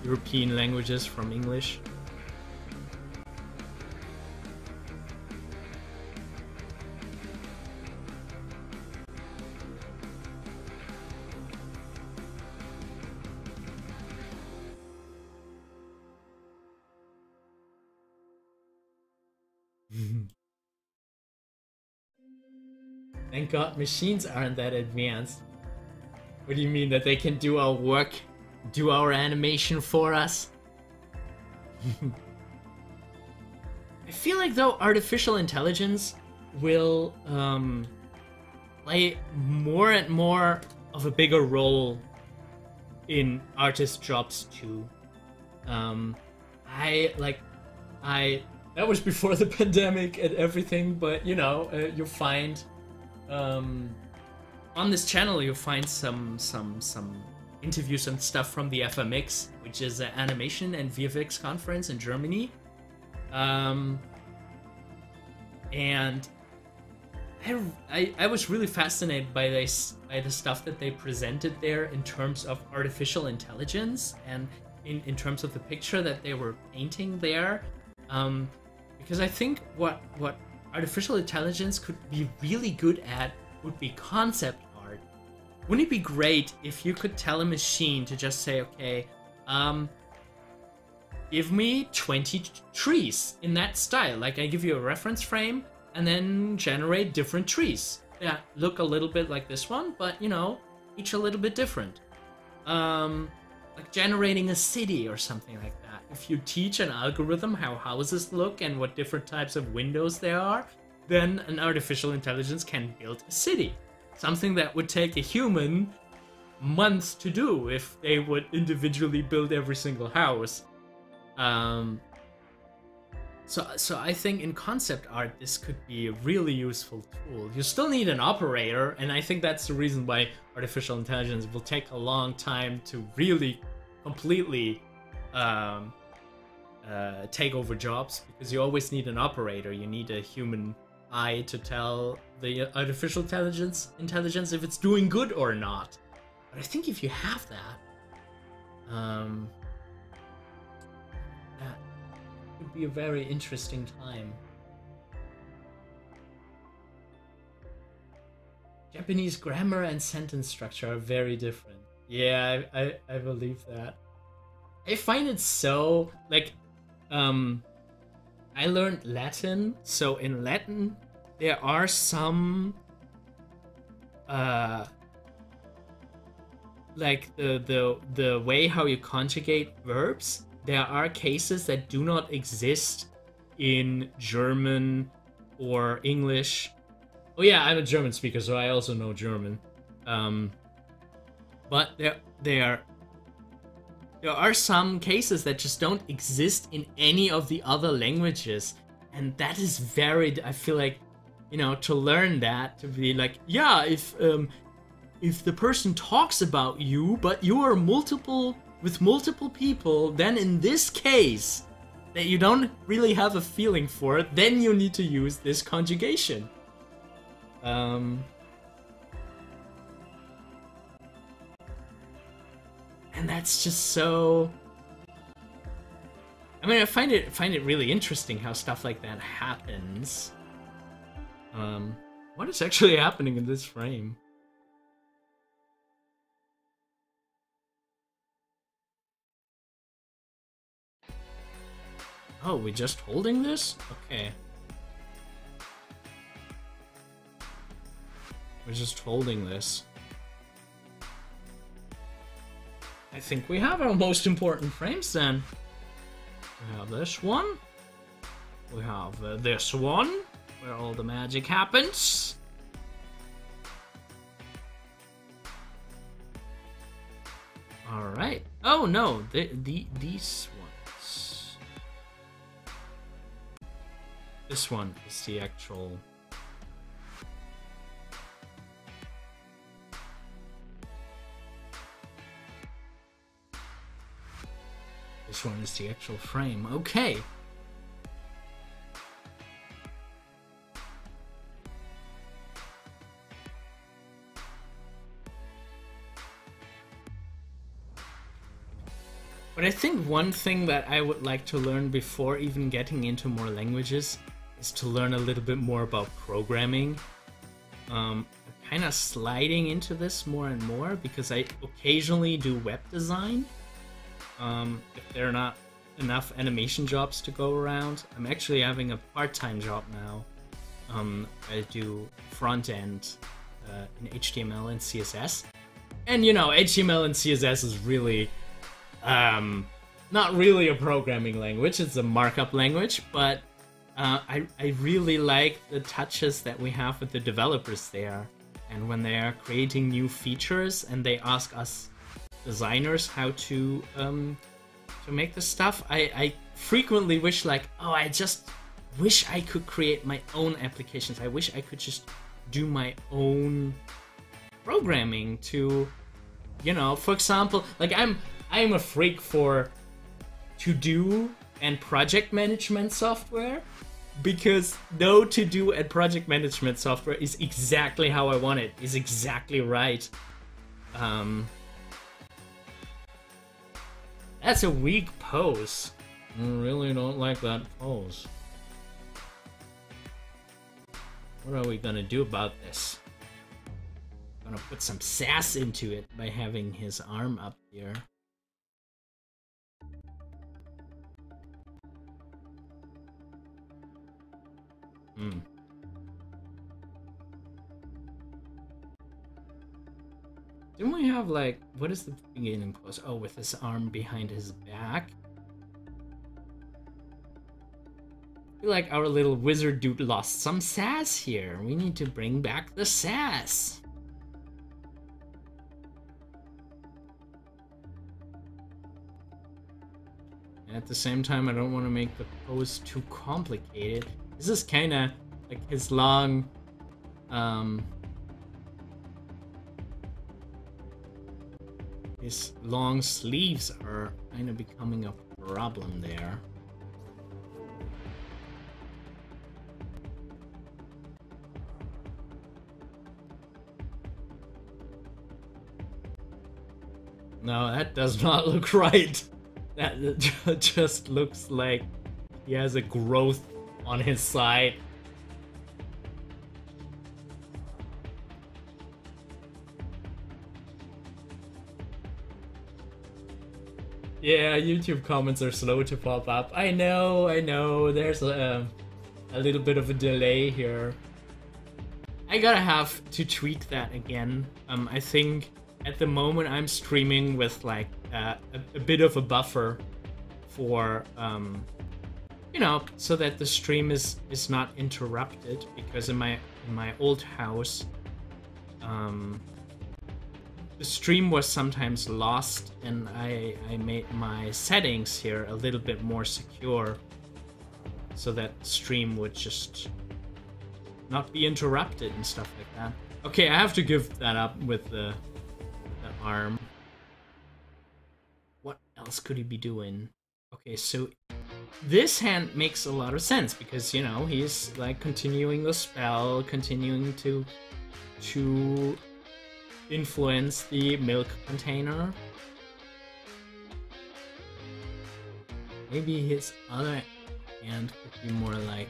Speaker 1: European languages from English. God machines aren't that advanced. What do you mean that they can do our work, do our animation for us? [LAUGHS] I feel like though artificial intelligence will um, play more and more of a bigger role in artist jobs too. Um, I like, I that was before the [LAUGHS] pandemic and everything, but you know, uh, you find um, on this channel you'll find some some some interviews and stuff from the FMX, which is an animation and VFX conference in Germany. Um, and I, I, was really fascinated by this by the stuff that they presented there in terms of artificial intelligence and in, in terms of the picture that they were painting there. Um, because I think what what artificial intelligence could be really good at would be concept art. Wouldn't it be great if you could tell a machine to just say, okay, um, give me 20 trees in that style. Like I give you a reference frame and then generate different trees that look a little bit like this one, but you know, each a little bit different. Um, like generating a city or something like that if you teach an algorithm how houses look and what different types of windows there are, then an artificial intelligence can build a city. Something that would take a human months to do if they would individually build every single house. Um, so, so I think in concept art, this could be a really useful tool. You still need an operator, and I think that's the reason why artificial intelligence will take a long time to really completely um, uh, take over jobs because you always need an operator. You need a human eye to tell the artificial intelligence intelligence if it's doing good or not. But I think if you have that, um, that would be a very interesting time. Japanese grammar and sentence structure are very different. Yeah, I, I, I believe that. I find it so like um I learned Latin, so in Latin there are some uh like the the the way how you conjugate verbs there are cases that do not exist in German or English. Oh yeah, I'm a German speaker, so I also know German. Um, but there there there are some cases that just don't exist in any of the other languages. And that is very, I feel like, you know, to learn that, to be like, yeah, if, um, if the person talks about you, but you are multiple, with multiple people, then in this case, that you don't really have a feeling for, then you need to use this conjugation. Um, and that's just so I mean, I find it find it really interesting how stuff like that happens. Um, what is actually [LAUGHS] happening in this frame? Oh, we're just holding this? Okay. We're just holding this. I think we have our most important frames then. We have this one. We have uh, this one, where all the magic happens. Alright. Oh no, the, the, these ones. This one is the actual one is the actual frame. Okay. But I think one thing that I would like to learn before even getting into more languages is to learn a little bit more about programming. Um, kind of sliding into this more and more because I occasionally do web design um, if there are not enough animation jobs to go around, I'm actually having a part-time job now. Um, I do front end uh, in HTML and CSS, and you know HTML and CSS is really um, not really a programming language, it's a markup language, but uh, I, I really like the touches that we have with the developers there. And when they are creating new features and they ask us designers how to um, to make the stuff, I, I frequently wish like, oh, I just wish I could create my own applications. I wish I could just do my own programming to, you know, for example, like I'm I'm a freak for to do and project management software because no to do and project management software is exactly how I want it. Is exactly right. Um, that's a weak pose. I really don't like that pose. What are we gonna do about this? Gonna put some sass into it by having his arm up here. Hmm. Didn't we have like what is the beginning pose? Oh, with his arm behind his back. Like our little wizard dude lost some sass here. We need to bring back the sass. And At the same time, I don't want to make the pose too complicated. This is kind of like his long, um, his long sleeves are kind of becoming a problem there. No, that does [LAUGHS] not look right. That [LAUGHS] just looks like he has a growth on his side. Yeah, YouTube comments are slow to pop up. I know, I know. There's a, a little bit of a delay here. I gotta have to tweak that again. Um, I think at the moment I'm streaming with like uh, a, a, bit of a buffer for um, you know, so that the stream is is not interrupted because in my in my old house, um, the stream was sometimes lost, and I I made my settings here a little bit more secure, so that stream would just not be interrupted and stuff like that. Okay, I have to give that up with the the arm. What else could he be doing? Okay, so this hand makes a lot of sense because you know he's like continuing the spell, continuing to to influence the milk container. Maybe his other hand could be more like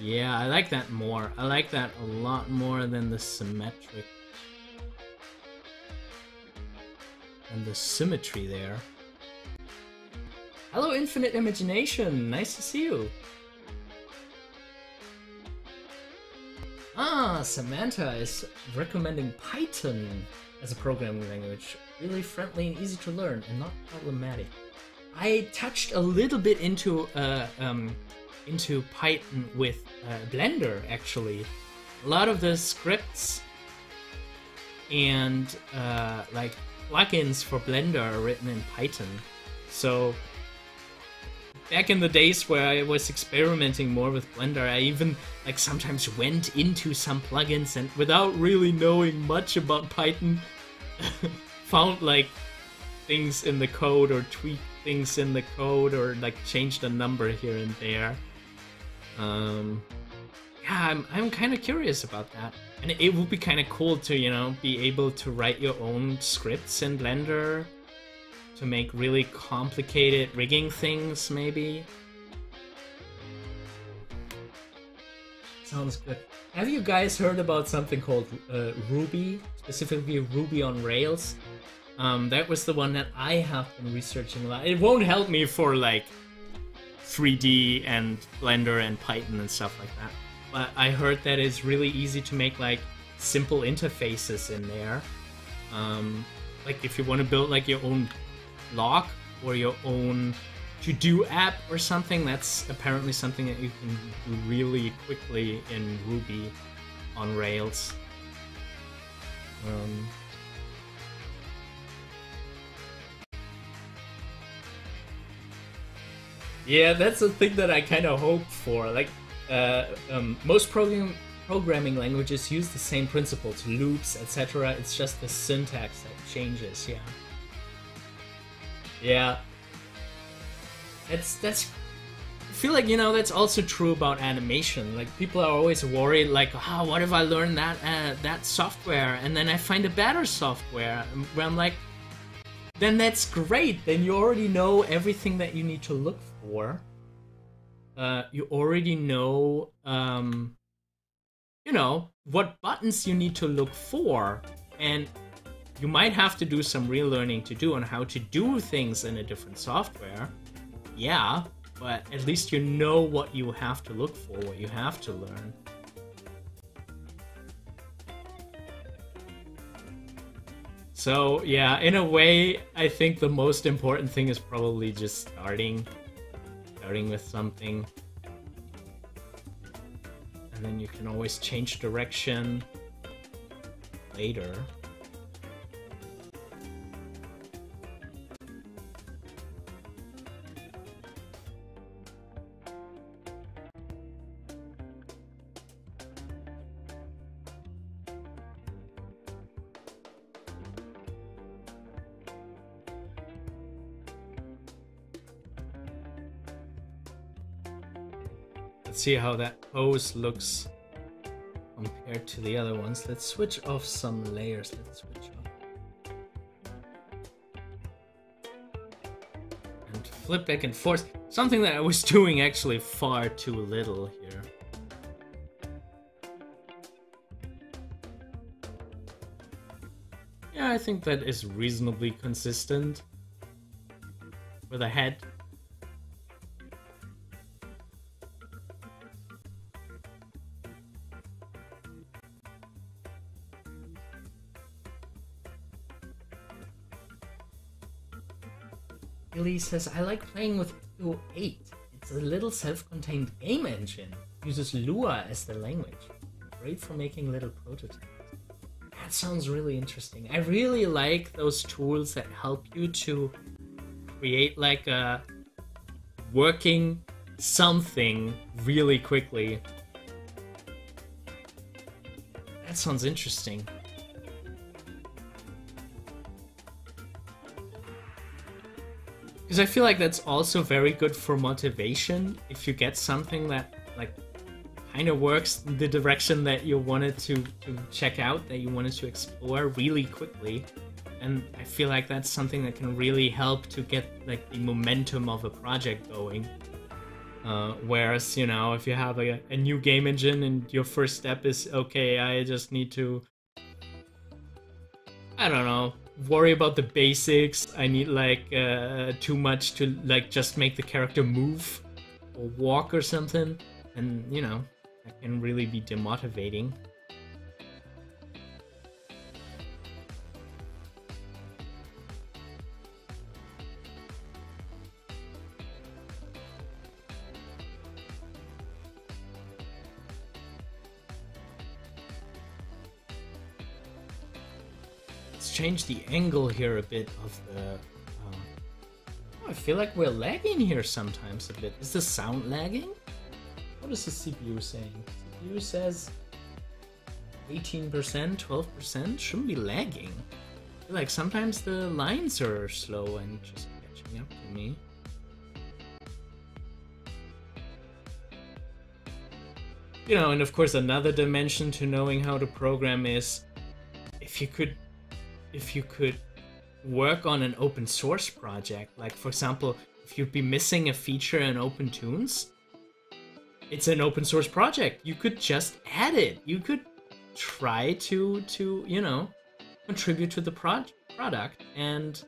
Speaker 1: Yeah, I like that more. I like that a lot more than the symmetric and the symmetry there. Hello, Infinite Imagination! Nice to see you! Ah, Samantha is recommending Python as a programming language. Really friendly and easy to learn and not problematic. I touched a little bit into uh, um, into Python with uh, Blender actually. A lot of the scripts and uh, like plugins for Blender are written in Python. So back in the days where I was experimenting more with Blender, I even like sometimes went into some plugins and without really knowing much about Python, [LAUGHS] found like things in the code or tweaked things in the code or like changed a number here and there. Um, yeah, I'm I'm kind of curious about that, and it would be kind of cool to you know be able to write your own scripts in Blender to make really complicated rigging things, maybe. Sounds good. Have you guys heard about something called uh, Ruby, specifically Ruby on Rails? Um, that was the one that I have been researching a lot. It won't help me for like 3D and Blender and Python and stuff like that. But I heard that it's really easy to make like simple interfaces in there. Um, like if you want to build like your own lock or your own to-do app or something, that's apparently something that you can do really quickly in Ruby on Rails. Um, yeah, that's the thing that I kind of hope for. Like, uh, um, most program programming languages use the same principles, loops, etc. It's just the syntax that changes. Yeah. Yeah. That's that's I feel like you know that's also true about animation. Like people are always worried, like, oh, what if I learn that uh, that software and then I find a better software? Where I'm like, then that's great. Then you already know everything that you need to look for. Uh, you already know, um, you know, what buttons you need to look for, and you might have to do some real learning to do on how to do things in a different software. Yeah, but at least you know what you have to look for, what you have to learn. So yeah, in a way, I think the most important thing is probably just starting, starting with something. And then you can always change direction later. Let's see how that pose looks compared to the other ones. Let's switch off some layers. Let's switch off. And flip back and forth. Something that I was [LAUGHS] doing actually far too little here. Yeah, I think that is reasonably consistent with a head. Billy says, I like playing with Evo 8. It's a little self-contained game engine. Uses Lua as the language. Great for making little prototypes. That sounds really interesting. I really like those tools that help you to create like a working something really quickly. That sounds interesting. Because I feel like that's also very good for motivation. If you get something that like kind of works the direction that you wanted to, to check out, that you wanted to explore really quickly. And I feel like that's something that can really help to get like the momentum of a project going. Uh, whereas, you know, if you have a, a new game engine and your first step is, okay, I just need to, I don't know, worry about the basics. I need like uh, too much to like just make the character move or walk or something, and you know that can really be demotivating. Change the angle here a bit of the... Um, oh, I feel like we're lagging here sometimes a bit. Is the sound lagging? What is the CPU saying? CPU says 18%, 12%? Shouldn't be lagging. like sometimes the lines are slow and just catching up to me. you know, and of course, another dimension to knowing how to program is if you could, if you could work on an open source project, like for example, if you'd be missing a feature in OpenToonz, it's an open source project. You could just add it. You could try to to you know contribute to the pro- product and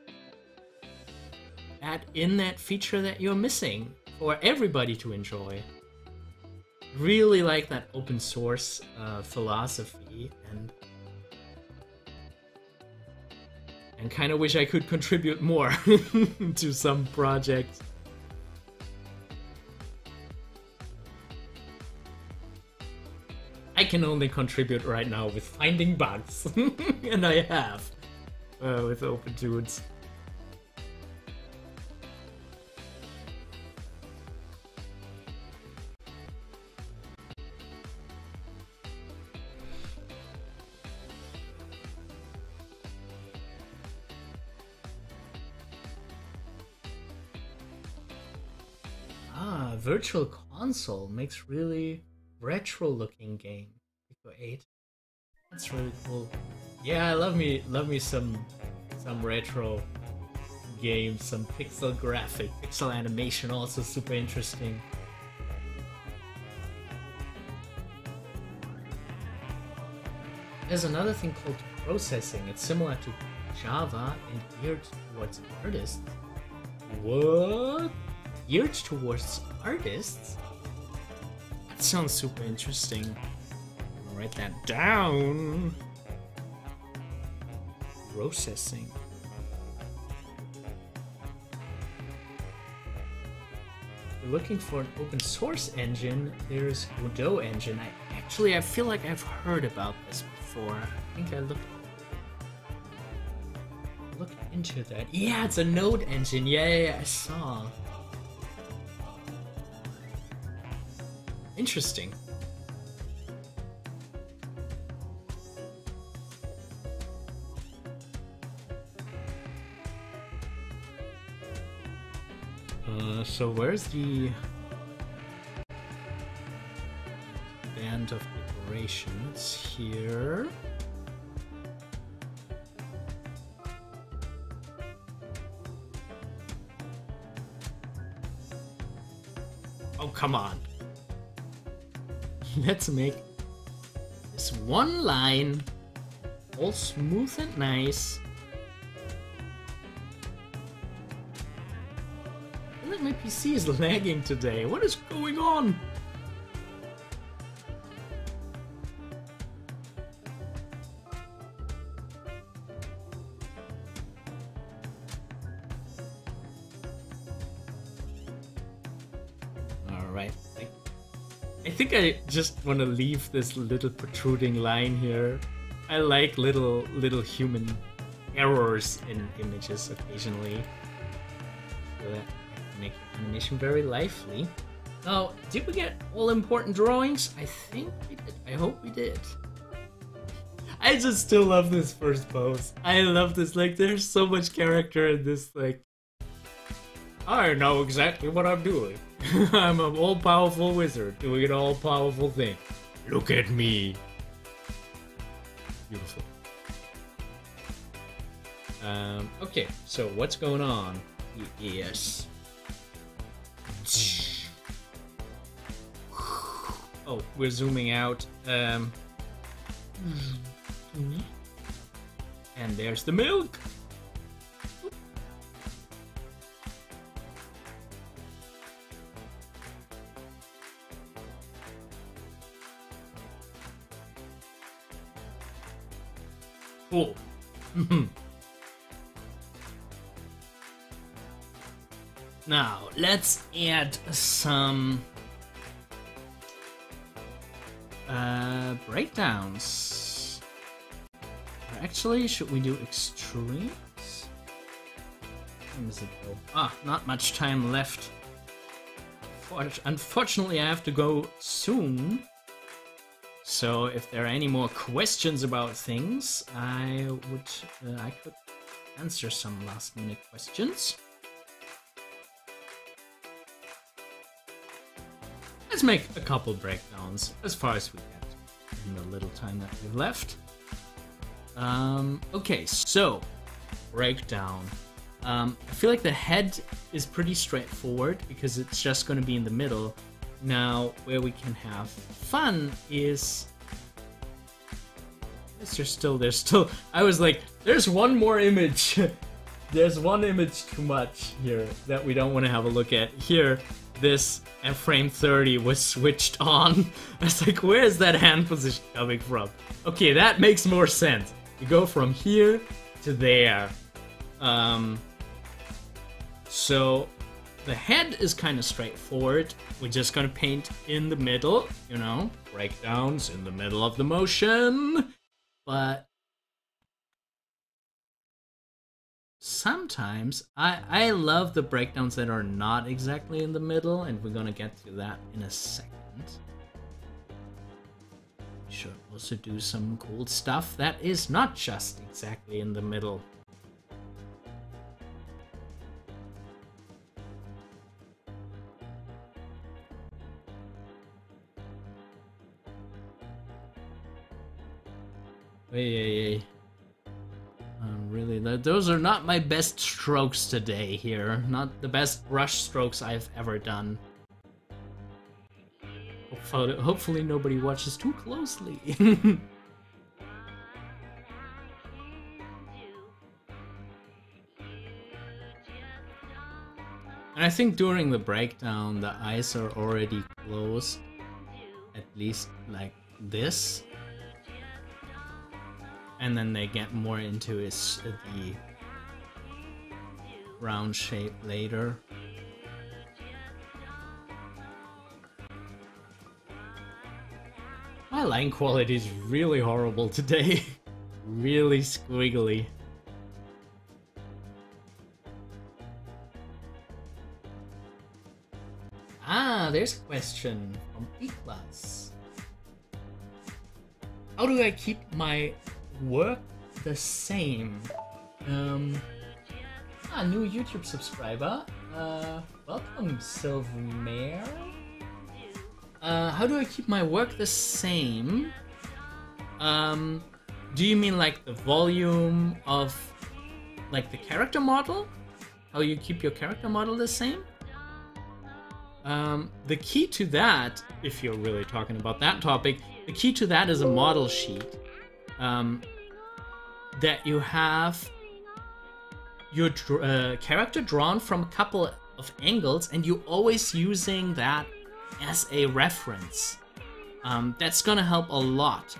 Speaker 1: add in that feature that you're missing for everybody to enjoy. Really like that open source uh, philosophy and and kind of wish I could contribute more [LAUGHS] to some projects. I can only contribute right now with finding bugs, [LAUGHS] and I have uh, with OpenToonz. Virtual Console makes really retro looking game. Pico 8. That's really cool. Yeah, I love me love me some some retro games, some pixel graphic, pixel animation also super interesting. There's another thing called processing. It's similar to Java and geared towards artists. What? Geared towards artists? That sounds super interesting. Write that down. Processing. You're looking for an open source engine. There's Godot engine. I actually I feel like I've heard about this before. I think I looked looked into that. Yeah, it's a Node engine. Yeah, yeah, yeah I saw. Interesting. Uh, so where's the band of decoration? It's here. Oh, come on. [LAUGHS] Let's make this one line all smooth and nice. I think my PC is [LAUGHS] lagging today. What is going on? I just want to leave this little protruding line here. I like little little human errors in images occasionally. That make animation very lively. Now, did we get all important drawings? I think we did. I hope we did. I just still love this first pose. I love this. Like, there's so much character in this. Like, I know exactly what I'm doing. [LAUGHS] I'm an all-powerful wizard doing an all-powerful thing. Look at me. Beautiful. Um, okay, so what's going on? Yes. Oh, we're zooming out. Um, and there's the milk. Cool. [LAUGHS] Now, let's add some uh, breakdowns. Actually, should we do extremes? Ah, not much time left. Unfortunately, I have to go soon. So if there are any more questions about things, I would, uh, I could answer some last minute questions. let's make a couple breakdowns as far as we get in the little time that we've left. Um, okay, so breakdown. Um, I feel like the head is pretty straightforward because it's just going to be in the middle. Now, where we can have fun is. There's still, there's still. I was like, there's one more image. [LAUGHS] there's one image too much here that we don't want to have a look at. Here, this at frame 30 was switched on. [LAUGHS] I was like, where is that hand position coming from? Okay, that makes more sense. You go from here to there. Um, so the head is kind of straightforward. We're just gonna paint in the middle, you know, breakdowns in the middle of the motion. But sometimes I, I love the breakdowns that are not exactly in the middle, and we're gonna get to that in a second. Should also do some cool stuff that is not just exactly in the middle. Hey. Um, really, those are not my best strokes today here. Not the best brush strokes I've ever done. Hopefully, hopefully nobody watches too closely. [LAUGHS] and I think during the breakdown, the eyes are already closed. At least like this and then they get more into the round shape later. My line quality is really horrible today. [LAUGHS] really squiggly. Ah, there's a question from E-Class. How do I keep my work the same. Um, ah, new YouTube subscriber. Uh, welcome, Silvermare. Uh, how do I keep my work the same? Um, do you mean like the volume of, like the character model? How you keep your character model the same? Um, the key to that, if you're really talking about that topic, the key to that is a model sheet um, that you have your uh, character drawn from a couple of angles and you're always using that as a reference. Um, that's gonna help a lot.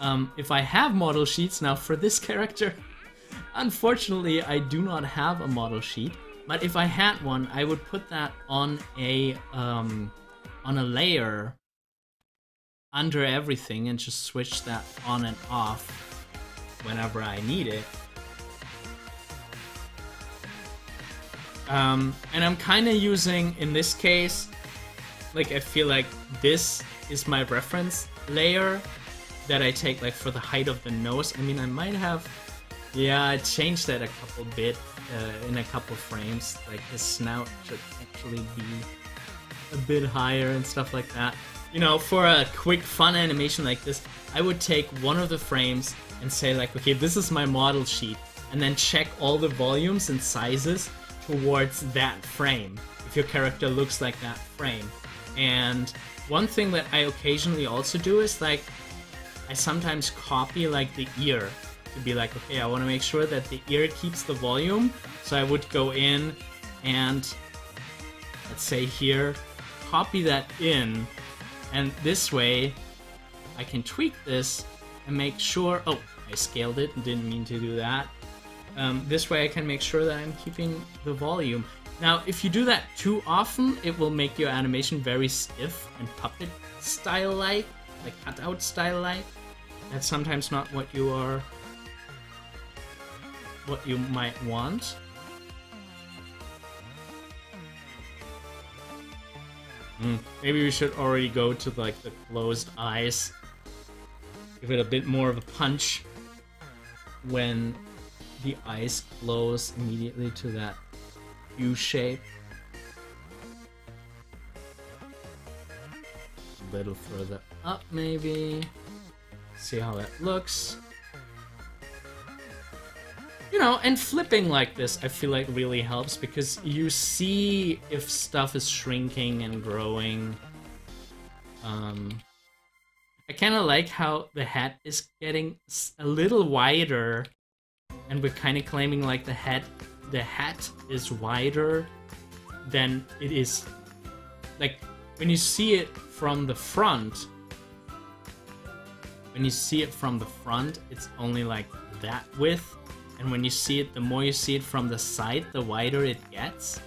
Speaker 1: Um, if I have model sheets now for this [LAUGHS] character, unfortunately I do not have a model sheet. But if I had one, I would put that on a um, on a layer under everything and just switch that on and off whenever I need it. Um, and I'm kind of using, in this case, like I feel like this is my reference layer that I take like for the height of the nose. I mean, I might have, yeah, I changed that a couple bit uh, in a couple frames. Like his snout should actually be a bit higher and stuff like that you know, for a quick fun animation like this, I would take one of the frames and say like, okay, this is my model sheet, and then check all the volumes and sizes towards that frame, if your character looks like that frame. And one thing that I occasionally also do is like, I sometimes copy like the ear to be like, okay, I want to make sure that the ear keeps the volume. So I would go in and let's say here, copy that in and this way, I can tweak this and make sure... Oh, I scaled it didn't mean to do that. Um, this way I can make sure that I'm keeping the volume. Now, if you do that too often, it will make your animation very stiff and puppet style-like, like cutout style-like. That's sometimes not what you are... what you might want. Mm, maybe we should already go to like the closed eyes. Give it a bit more of a punch when the eyes close immediately to that U shape. a little further up, maybe. See how that looks. You know, and flipping like this, I feel like really helps because you see if stuff is shrinking and growing. Um, I kind of like how the hat is getting a little wider, and we're kind of claiming like the hat, the hat is wider than it is. Like when you see it from the front, when you see it from the front, it's only like that width and when you see it, the more you see it from the side, the wider it gets.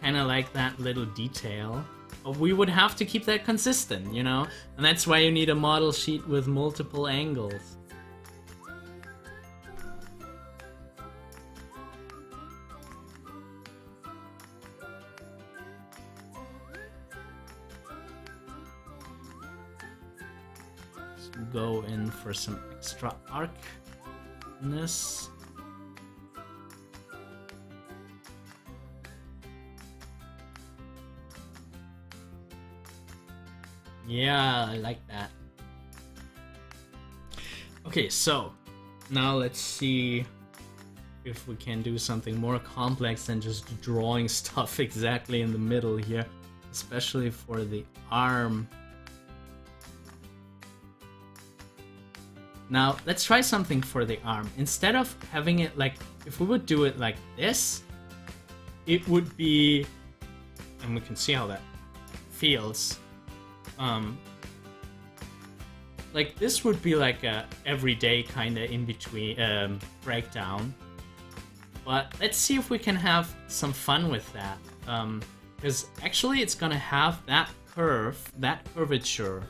Speaker 1: Kind of like that little detail. But we would have to keep that consistent, you know? And that's why you need a model sheet with multiple angles. go in for some extra arc this. Yeah, I like that. Okay, so now let's see if we can do something more complex than just drawing [LAUGHS] stuff exactly in the middle here, especially for the arm. Now, let's try something for the arm. Instead of having it like, if we would do it like this, it would be, and we can see how that feels. Um, like this would be like a everyday kind of in between um, breakdown. But let's see if we can have some fun with that. Because um, actually it's gonna have that curve, that curvature,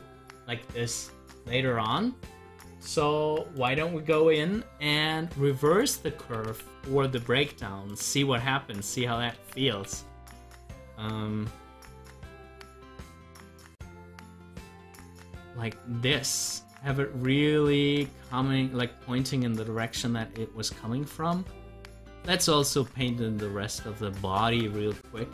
Speaker 1: like this later on. So why don't we go in and reverse the curve for the breakdown, see what happens, see how that feels. Um, like this, have it really coming, like pointing in the direction that it was coming from. Let's also paint in the rest of the body real quick.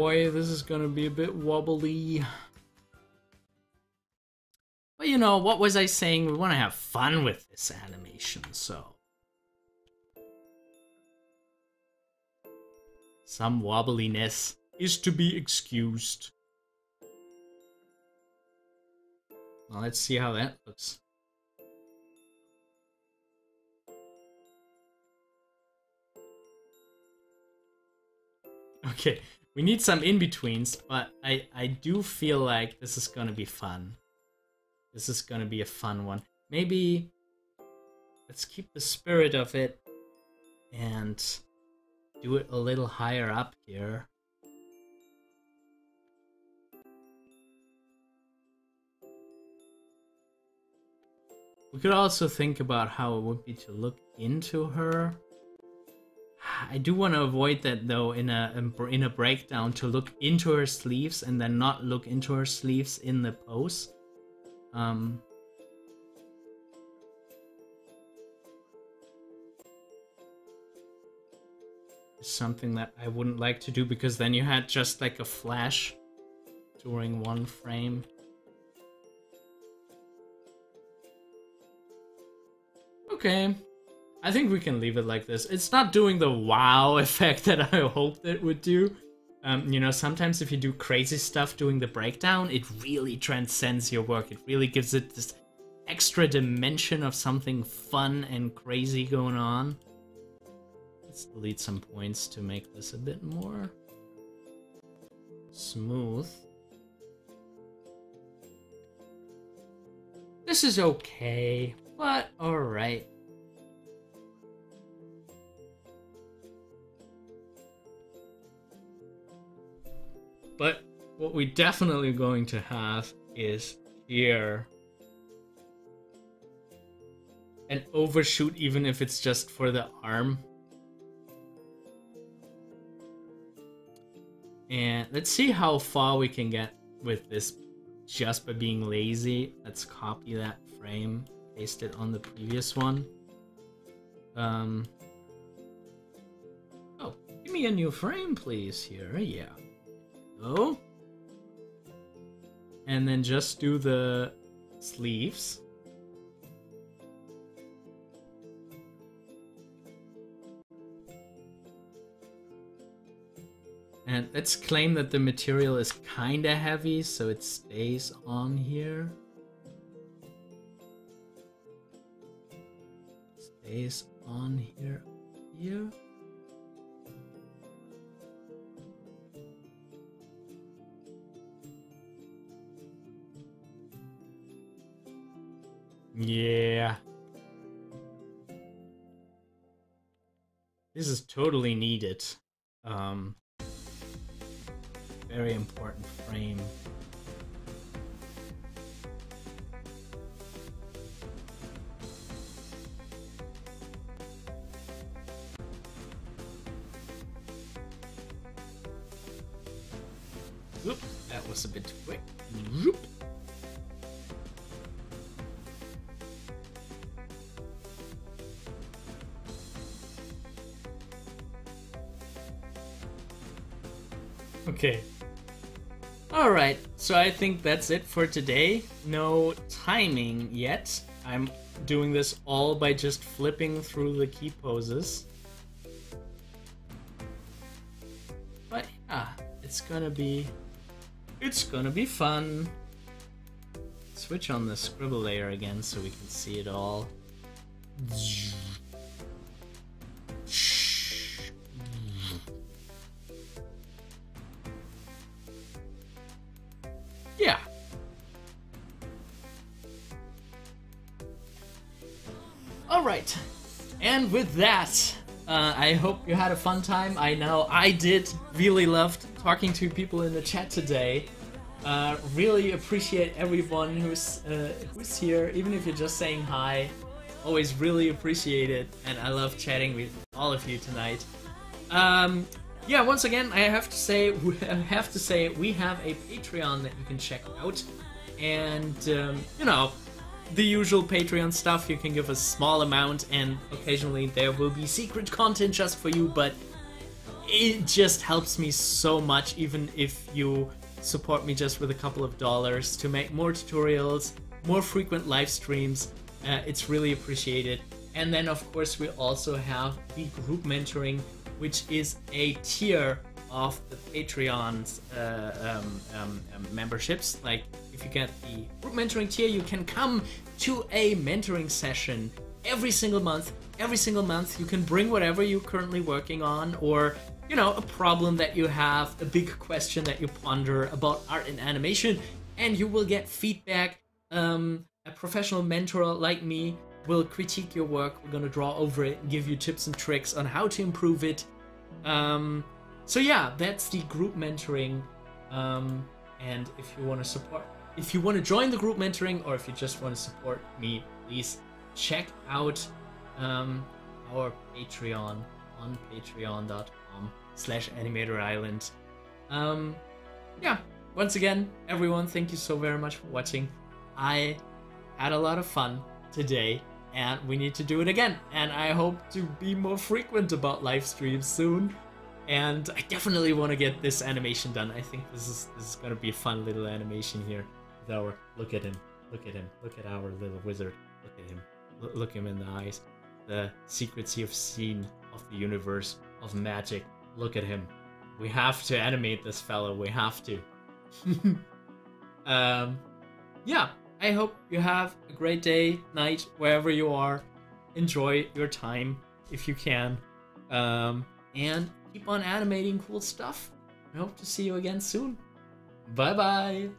Speaker 1: Boy, this is gonna be a bit wobbly. But you know, what was I saying? We want to have fun with this animation, so... Some wobbliness is to be excused. Well, let's see how that looks. Okay, we need some in-betweens, but I, I do feel like this is gonna be fun. This is gonna be a fun one. Maybe let's keep the spirit of it and do it a little higher up here. We could also think about how it would be to look into her. I do want to avoid that though in a in a breakdown to look into her sleeves and then not look into her sleeves in the pose. Um, something that I wouldn't like to do because then you had just like a flash during one frame. Okay, I think we can leave it like this. It's not doing the wow [LAUGHS] effect that I hoped it would do. Um, you know, sometimes if you do crazy stuff doing the breakdown, it really transcends your work. It really gives it this extra dimension of something fun and crazy going on. Let's delete some points to make this a bit more smooth. This is okay, but alright. But what we're definitely going to have is here an overshoot even if it's just for the arm. And let's see how far we can get with this just by being lazy. Let's copy that frame, paste it on the previous one. Um, oh, give me a new frame, please, here. Yeah. And then just do the sleeves. And let's claim that the material is kinda heavy, so it stays on here. Stays on here, here. Yeah. This is totally needed. Um, very important frame. Oop, that was a bit too quick. So I think that's it for today. No timing yet. I'm doing this all by just flipping through the key poses. But yeah, it's gonna be... It's gonna be fun. Switch on the scribble layer again so we can see it all. Alright. And with that, uh, I hope you had a fun time. I know I did. Really loved talking to people in the chat today. Uh, really appreciate everyone who's uh, who's here, even if you're just saying hi. Always really appreciate it, and I love chatting with all of you tonight. Um, yeah, once again, I have to say, [LAUGHS] I have to say, we have a Patreon that you can check out, and um, you know, the usual Patreon stuff. You can give a small amount, and occasionally there will be secret content just for you. But it just helps me so much, even if you support me just with a couple of dollars to make more tutorials, more frequent live streams. Uh, it's really appreciated. And then, of course, we also have the group mentoring which is a tier of the Patreon's uh, um, um, um, memberships. Like, if you get the group mentoring tier, you can come to a mentoring session every single month. Every single month, you can bring whatever you're currently working on, or you know, a problem that you have, a big question that you ponder about art and animation, and you will get feedback. Um, a professional mentor like me We'll critique your work, we're gonna draw over it, give you tips and tricks on how to improve it. Um, so yeah, that's the group mentoring. Um, and if you want to support, if you want to join the group mentoring, or if you just want to support me, please check out um, our Patreon on patreon.com slash animator island. Um, yeah, once again, everyone, thank you so very much for watching. I had a lot of fun today and we need to do it again. And I hope to be more frequent about live streams soon. And I definitely want to get this animation done. I think this is this is gonna be a fun little animation here. With our look at him, look at him, look at our little wizard. Look at him, L look him in the eyes. The secrets you've seen of the universe of magic. Look at him. We have to animate this fellow. We have to. [LAUGHS] um, yeah. I hope you have a great day, night, wherever you are. Enjoy your time if you can. Um, and keep on animating cool stuff. I hope to see you again soon. Bye bye.